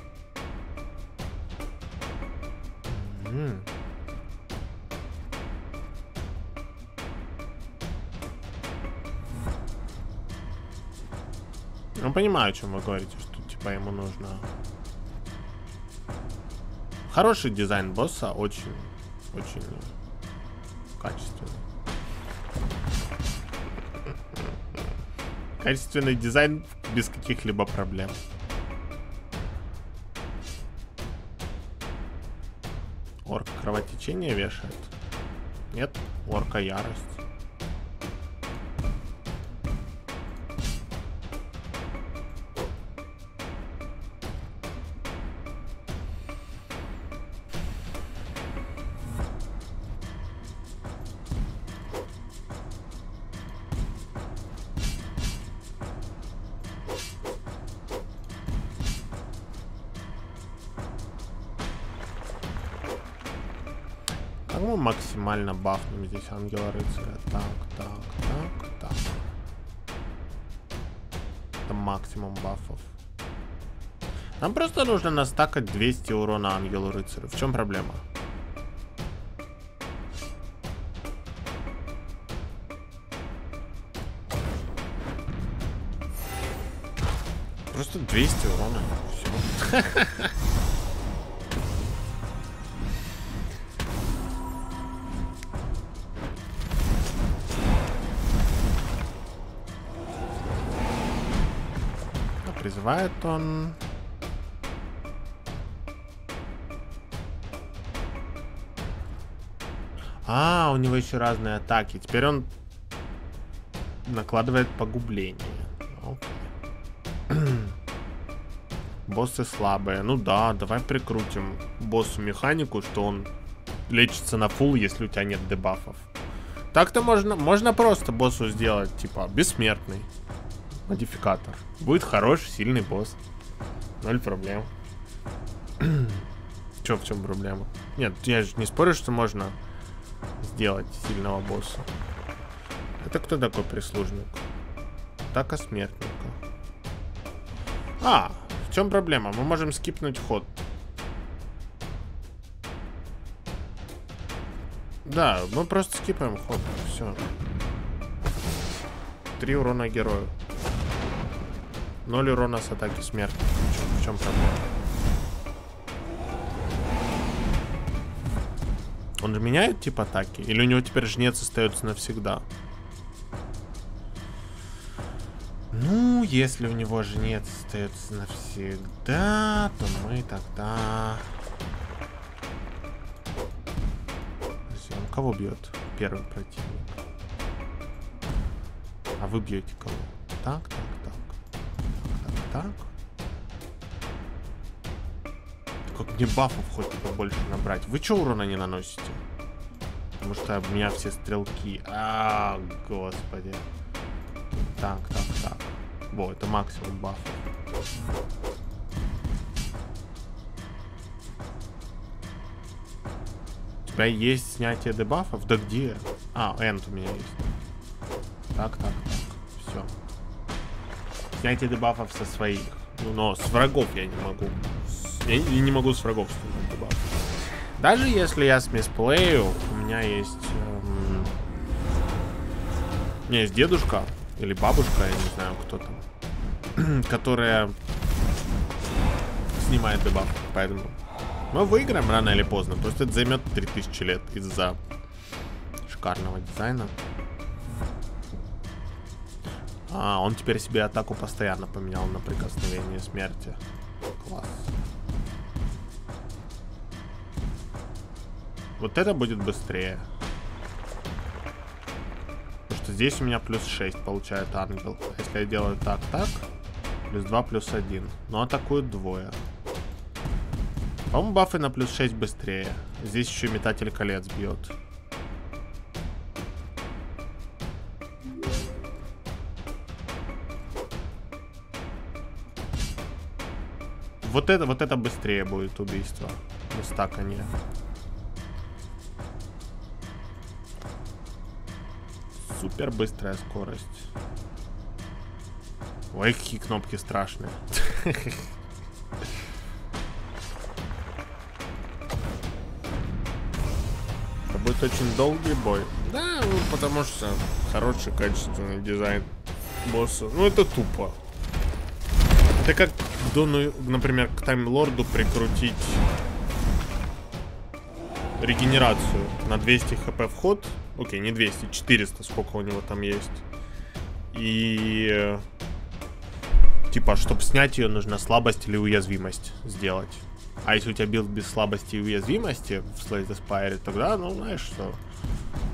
Ну, понимаю, о чем вы говорите, что типа ему нужно. Хороший дизайн босса, очень, очень качественный. Качественный дизайн без каких-либо проблем. Орк кровотечение вешает? Нет, орка ярость. Максимально бафнем здесь ангела рыцаря. Так, так, так, так. Это максимум бафов. Нам просто нужно настакать 200 урона ангелу рыцарю. В чем проблема? Просто 200 урона. Все. *laughs* Призывает он... А, у него еще разные атаки. Теперь он накладывает погубление. *clears throat* Боссы слабые. Ну да, давай прикрутим боссу механику, что он лечится на фул, если у тебя нет дебафов. Так-то можно, можно просто боссу сделать, типа, бессмертный модификатор. Будет хороший, сильный босс. Ноль проблем. *clears throat* Че, в чем проблема? Нет, я же не спорю, что можно сделать сильного босса. Это кто такой прислужник? Атака смертника. А, в чем проблема? Мы можем скипнуть ход. Да, мы просто скипаем ход. Все. Три урона герою. Ноль урона с атаки смерти. В чем, проблема? Он же меняет тип атаки? Или у него теперь жнец остается навсегда? Ну, если у него жнец остается навсегда, то мы тогда... Он кого бьет? Первый противник. А вы бьете кого? Так, так так. Как мне бафов хоть побольше набрать. Вы что урона не наносите? Потому что у меня все стрелки. А, господи. Так, так, так. Во, это максимум бафов. тебя есть снятие дебафов? Да где? А, энд у меня есть. Так, так, так. Снятие дебафов со своих. Ну, но с врагов я не могу. Я не могу с врагов снять дебаф. Даже если я с мисплею, у меня есть... Эм... У меня есть дедушка или бабушка, я не знаю, кто там, *clears throat* которая снимает дебаф, поэтому мы выиграем рано или поздно. Просто это займет 3000 лет из-за шикарного дизайна. А, он теперь себе атаку постоянно поменял на прикосновение смерти. Класс. Вот это будет быстрее. Потому что здесь у меня плюс 6 получает ангел. Если я делаю так, так, плюс 2, плюс 1. Но атакуют двое. По-моему, бафы на плюс 6 быстрее. Здесь еще метатель колец бьет. Вот это, вот это быстрее будет убийство. Без стакания. Супер быстрая скорость. Ой, какие кнопки страшные. *laughs* Это будет очень долгий бой. Да, ну, потому что хороший, качественный дизайн босса. Ну, это тупо. Это как например, к Таймлорду прикрутить регенерацию на 200 хп в ход. Окей, не 200, 400, сколько у него там есть. И... Типа, чтобы снять ее, нужно слабость или уязвимость сделать. А если у тебя билд без слабости и уязвимости в Slay the Spire, тогда, ну, знаешь что,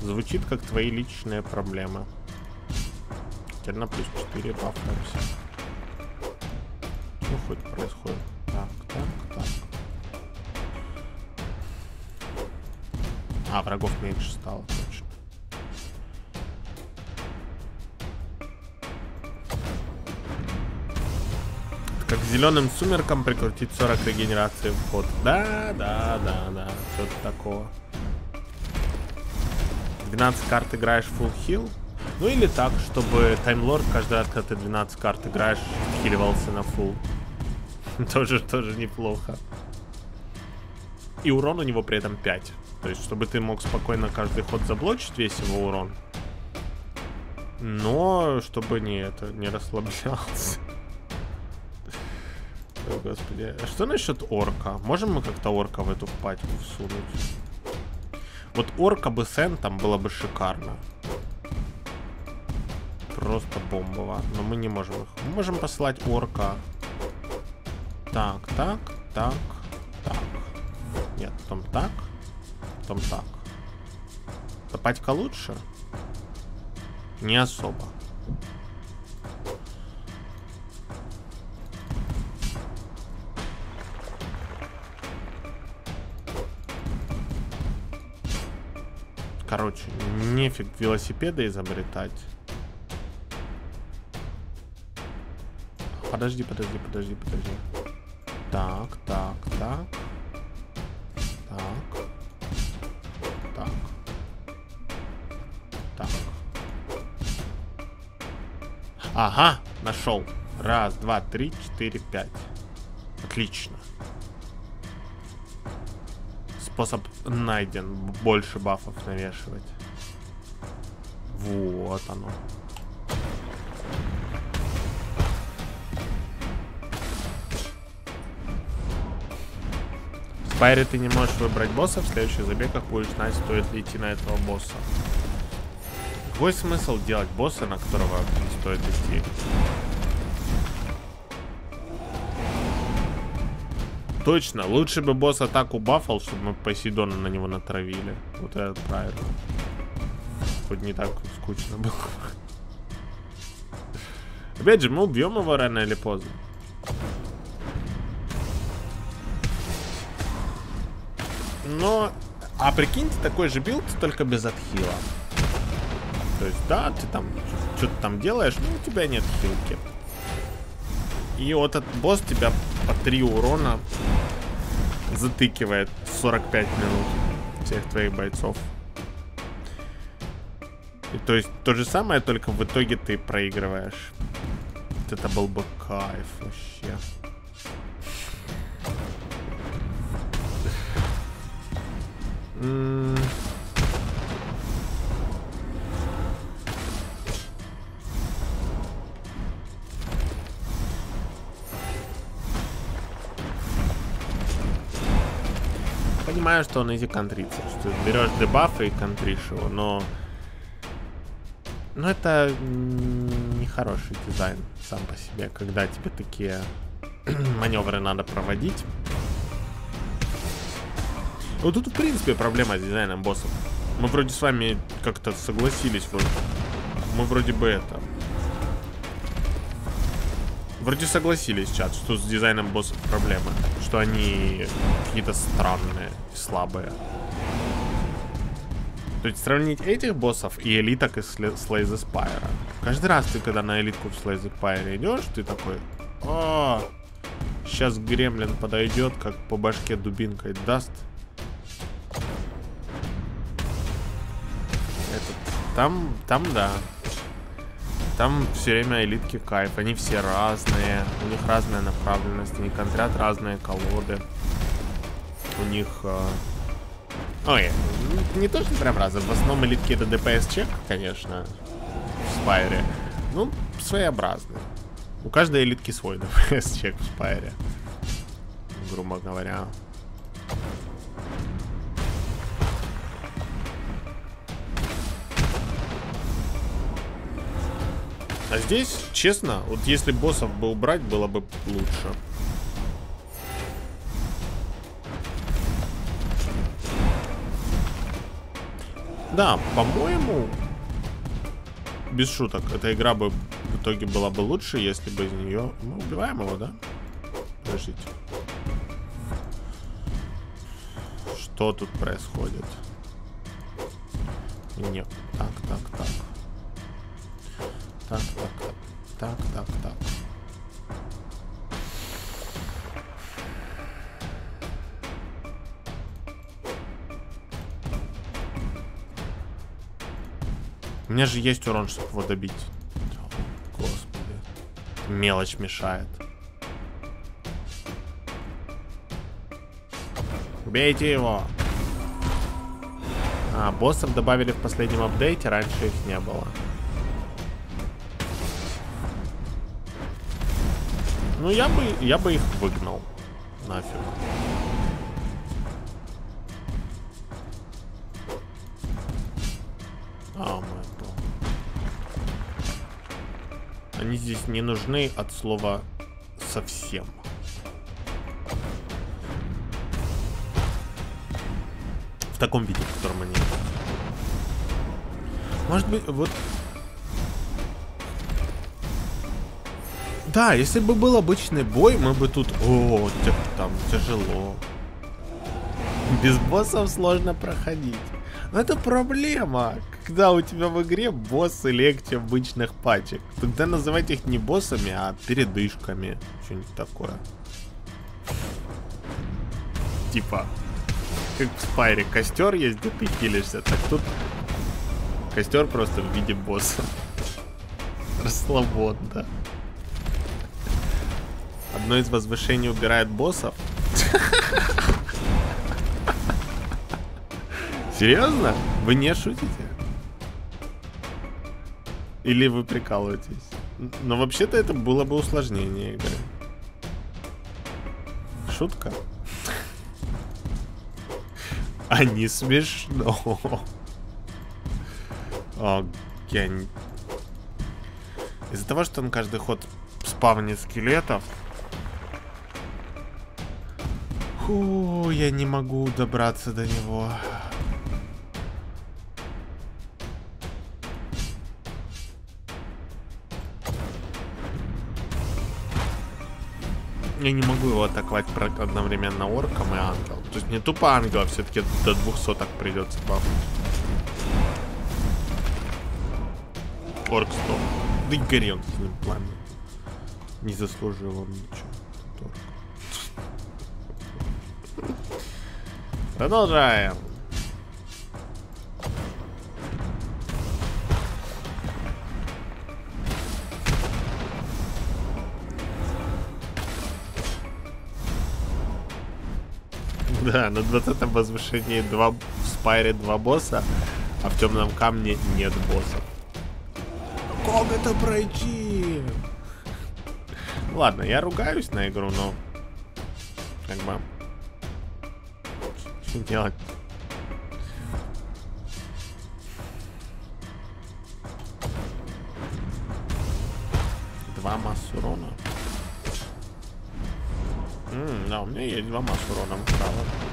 звучит как твои личные проблемы. Теперь на плюс 4 бафаемся. Что хоть происходит? Так, так, так. А, врагов меньше стало, точно. как зеленым сумеркам прикрутить 40 регенерации в ход. Да, да, да, да. Что-то такого. 12 карт играешь full heal. Ну или так, чтобы Таймлорд каждый раз, когда ты 12 карт играешь, хиливался на full. *laughs* тоже, тоже неплохо. И урон у него при этом 5. То есть, чтобы ты мог спокойно каждый ход заблочить весь его урон. Но, чтобы не это, не расслаблялся. *laughs* Ой, господи. А что насчет орка? Можем мы как-то орка в эту патику всунуть? Вот орка бы с энтом было бы шикарно. Просто бомбово. Но мы не можем их. Мы можем посылать орка. Так, так, так, так. Нет, потом так, потом так. Топатька лучше? Не особо. Короче, нефиг велосипеды изобретать. Подожди, подожди, подожди, подожди. Так, так, так. Так. Так. Так. Ага, нашел. Раз, два, три, четыре, пять. Отлично способ найден. Больше бафов навешивать. Вот оно. В Спайре ты не можешь выбрать босса, в следующих забегах будешь знать, стоит ли идти на этого босса. Какой смысл делать босса, на которого стоит идти? Точно, лучше бы босс атаку бафал, чтобы мы Посейдона на него натравили. Вот это правильно. Хоть не так скучно было. Опять же, мы убьем его рано или поздно. Но... А прикиньте, такой же билд, только без отхила. То есть, да, ты там что-то там делаешь, но у тебя нет хилки. И вот этот босс тебя по 3 урона затыкивает 45 минут. всех твоих бойцов. И то есть то же самое, только в итоге ты проигрываешь. Это был бы кайф вообще. Понимаю, что он изи контрится, что берешь дебафы и контришь его, но... Но это не хороший дизайн сам по себе, когда тебе такие *clears throat* маневры надо проводить. Вот тут, в принципе, проблема с дизайном боссов. Мы вроде с вами как-то согласились, вот. Мы вроде бы это... Вроде согласились, чат, что с дизайном боссов проблема. Что они какие-то странные слабые. То есть сравнить этих боссов и элиток из Slay the Spire. Каждый раз ты, когда на элитку в Slay the Spire идешь, ты такой... О, сейчас гремлин подойдет, как по башке дубинкой даст. Там, там, да. Там все время элитки кайф. Они все разные. У них разная направленность. Они контрят разные колоды. У них... Э... Ой, не то, что прям разные. В основном элитки это ДПС-чек, конечно. В Спайре. Ну, своеобразный. У каждой элитки свой *laughs* ДПС-чек в Спайре. Грубо говоря. А здесь, честно, вот если боссов бы убрать, было бы лучше. Да, по-моему, без шуток, эта игра бы в итоге была бы лучше, если бы из нее... Мы убиваем его, да? Подождите. Что тут происходит? Нет. Так, так, так так, так, так, так. У меня же есть урон, чтобы его добить. Господи. Мелочь мешает. Убейте его. А, боссов добавили в последнем апдейте, раньше их не было. Ну, я бы, я бы их выгнал. Нафиг. А, мы Они здесь не нужны от слова совсем. В таком виде, в котором они. Может быть, вот Да, если бы был обычный бой, мы бы тут... О, там тяжело. Без боссов сложно проходить. Но это проблема, когда у тебя в игре боссы легче обычных пачек. Тогда называть их не боссами, а передышками. Что-нибудь такое. Типа, как в спайре костер есть, где ты хилишься, так тут костер просто в виде босса. *laughs* Расслабон, да. Одно из возвышений убирает боссов. Серьезно? Вы не шутите? Или вы прикалываетесь? Но вообще-то это было бы усложнение игры. Шутка? А не смешно. О, я. Из-за того, что он каждый ход спавнит скелетов, Фу, я не могу добраться до него. Я не могу его атаковать одновременно орком и ангел. То есть не тупо ангела, все-таки до 200 так придется бафнуть. Орк стоп. Да и гори он с ним пламя. Не заслужил он ничего. Продолжаем. Да, на 20 возвышении два в спайре два босса, а в темном камне нет боссов. Как это пройти? Ладно, я ругаюсь на игру, но... Как бы делать? Два масс урона. М -м, да, у меня есть два масс урона справа.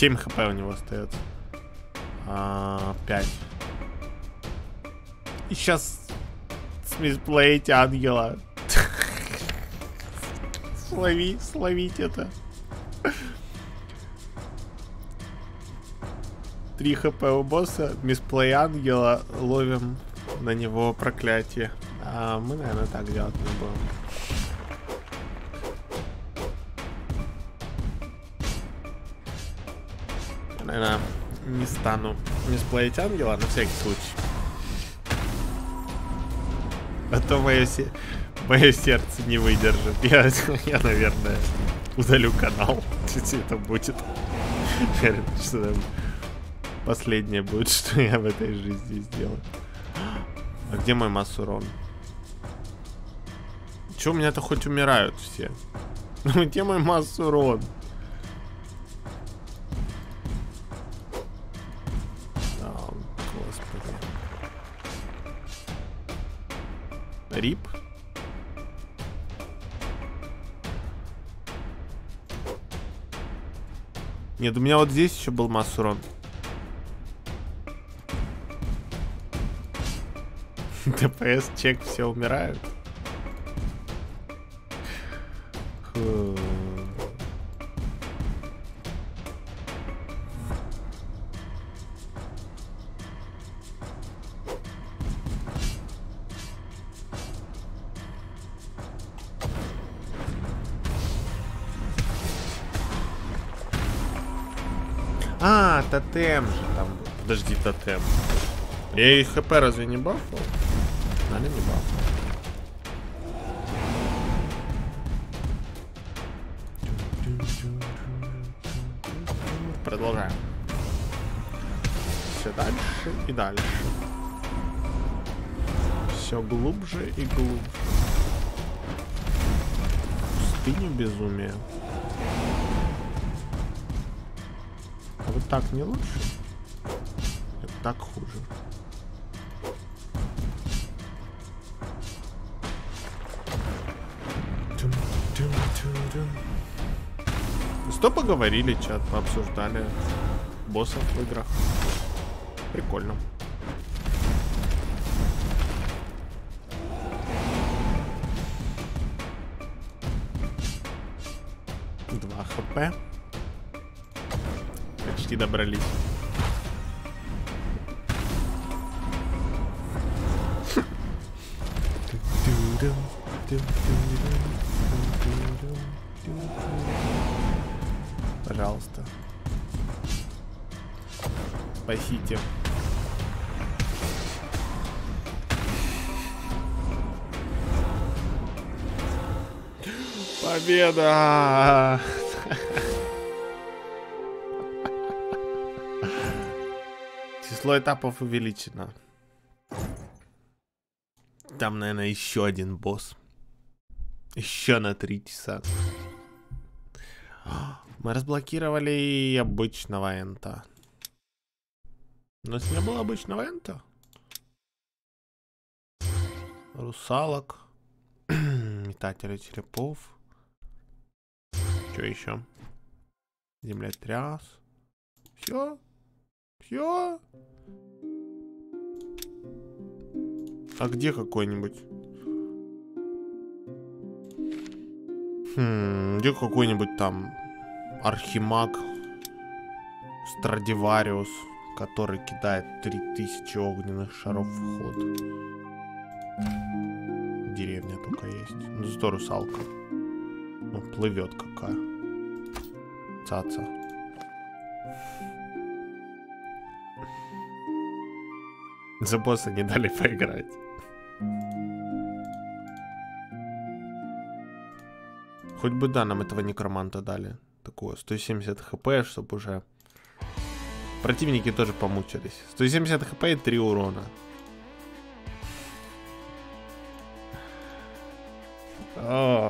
7 хп у него остается. А, 5. И сейчас смисплеить ангела. Слови, словить это. 3 хп у босса, мисплей ангела, ловим на него проклятие. А мы, наверное, так делать не будем. Наверное, не стану мисплеить ангела на всякий случай. А то мое, се... мое сердце не выдержит. Я, я, наверное, удалю канал, *laughs* если это будет. Что последнее будет, *laughs* что я в этой жизни сделаю. А где мой массурон? Че у меня-то хоть умирают все? *laughs* Ну где мой массурон? О, Нет, у меня вот здесь еще был массурон. *laughs* ДПС чек, все умирают. Фу. Тотем же там. Подожди, тотем. Я и хп разве не бафал? Наверное, не бафал. Продолжаем. Все дальше и дальше. Все глубже и глубже. Пустыню безумия. Так не лучше? Это так хуже. Что поговорили, чат, пообсуждали боссов в играх. Прикольно. Победа! Число этапов увеличено. Там, наверное, еще один босс. Еще на три часа. Мы разблокировали обычного энта. У нас не было обычного энта. Русалок. *clears throat* Метатели черепов. Что еще? Землетряс. Все. Все. А где какой-нибудь? Хм, где какой-нибудь там Архимаг Страдивариус, который кидает 3000 огненных шаров в ход. Деревня только есть. Ну, зато русалка. Ну, плывет какая. цаца. За босса не дали поиграть. Хоть бы да, нам этого некроманта дали. Такого 170 хп, чтобы уже противники тоже помучились. 170 хп и 3 урона. О,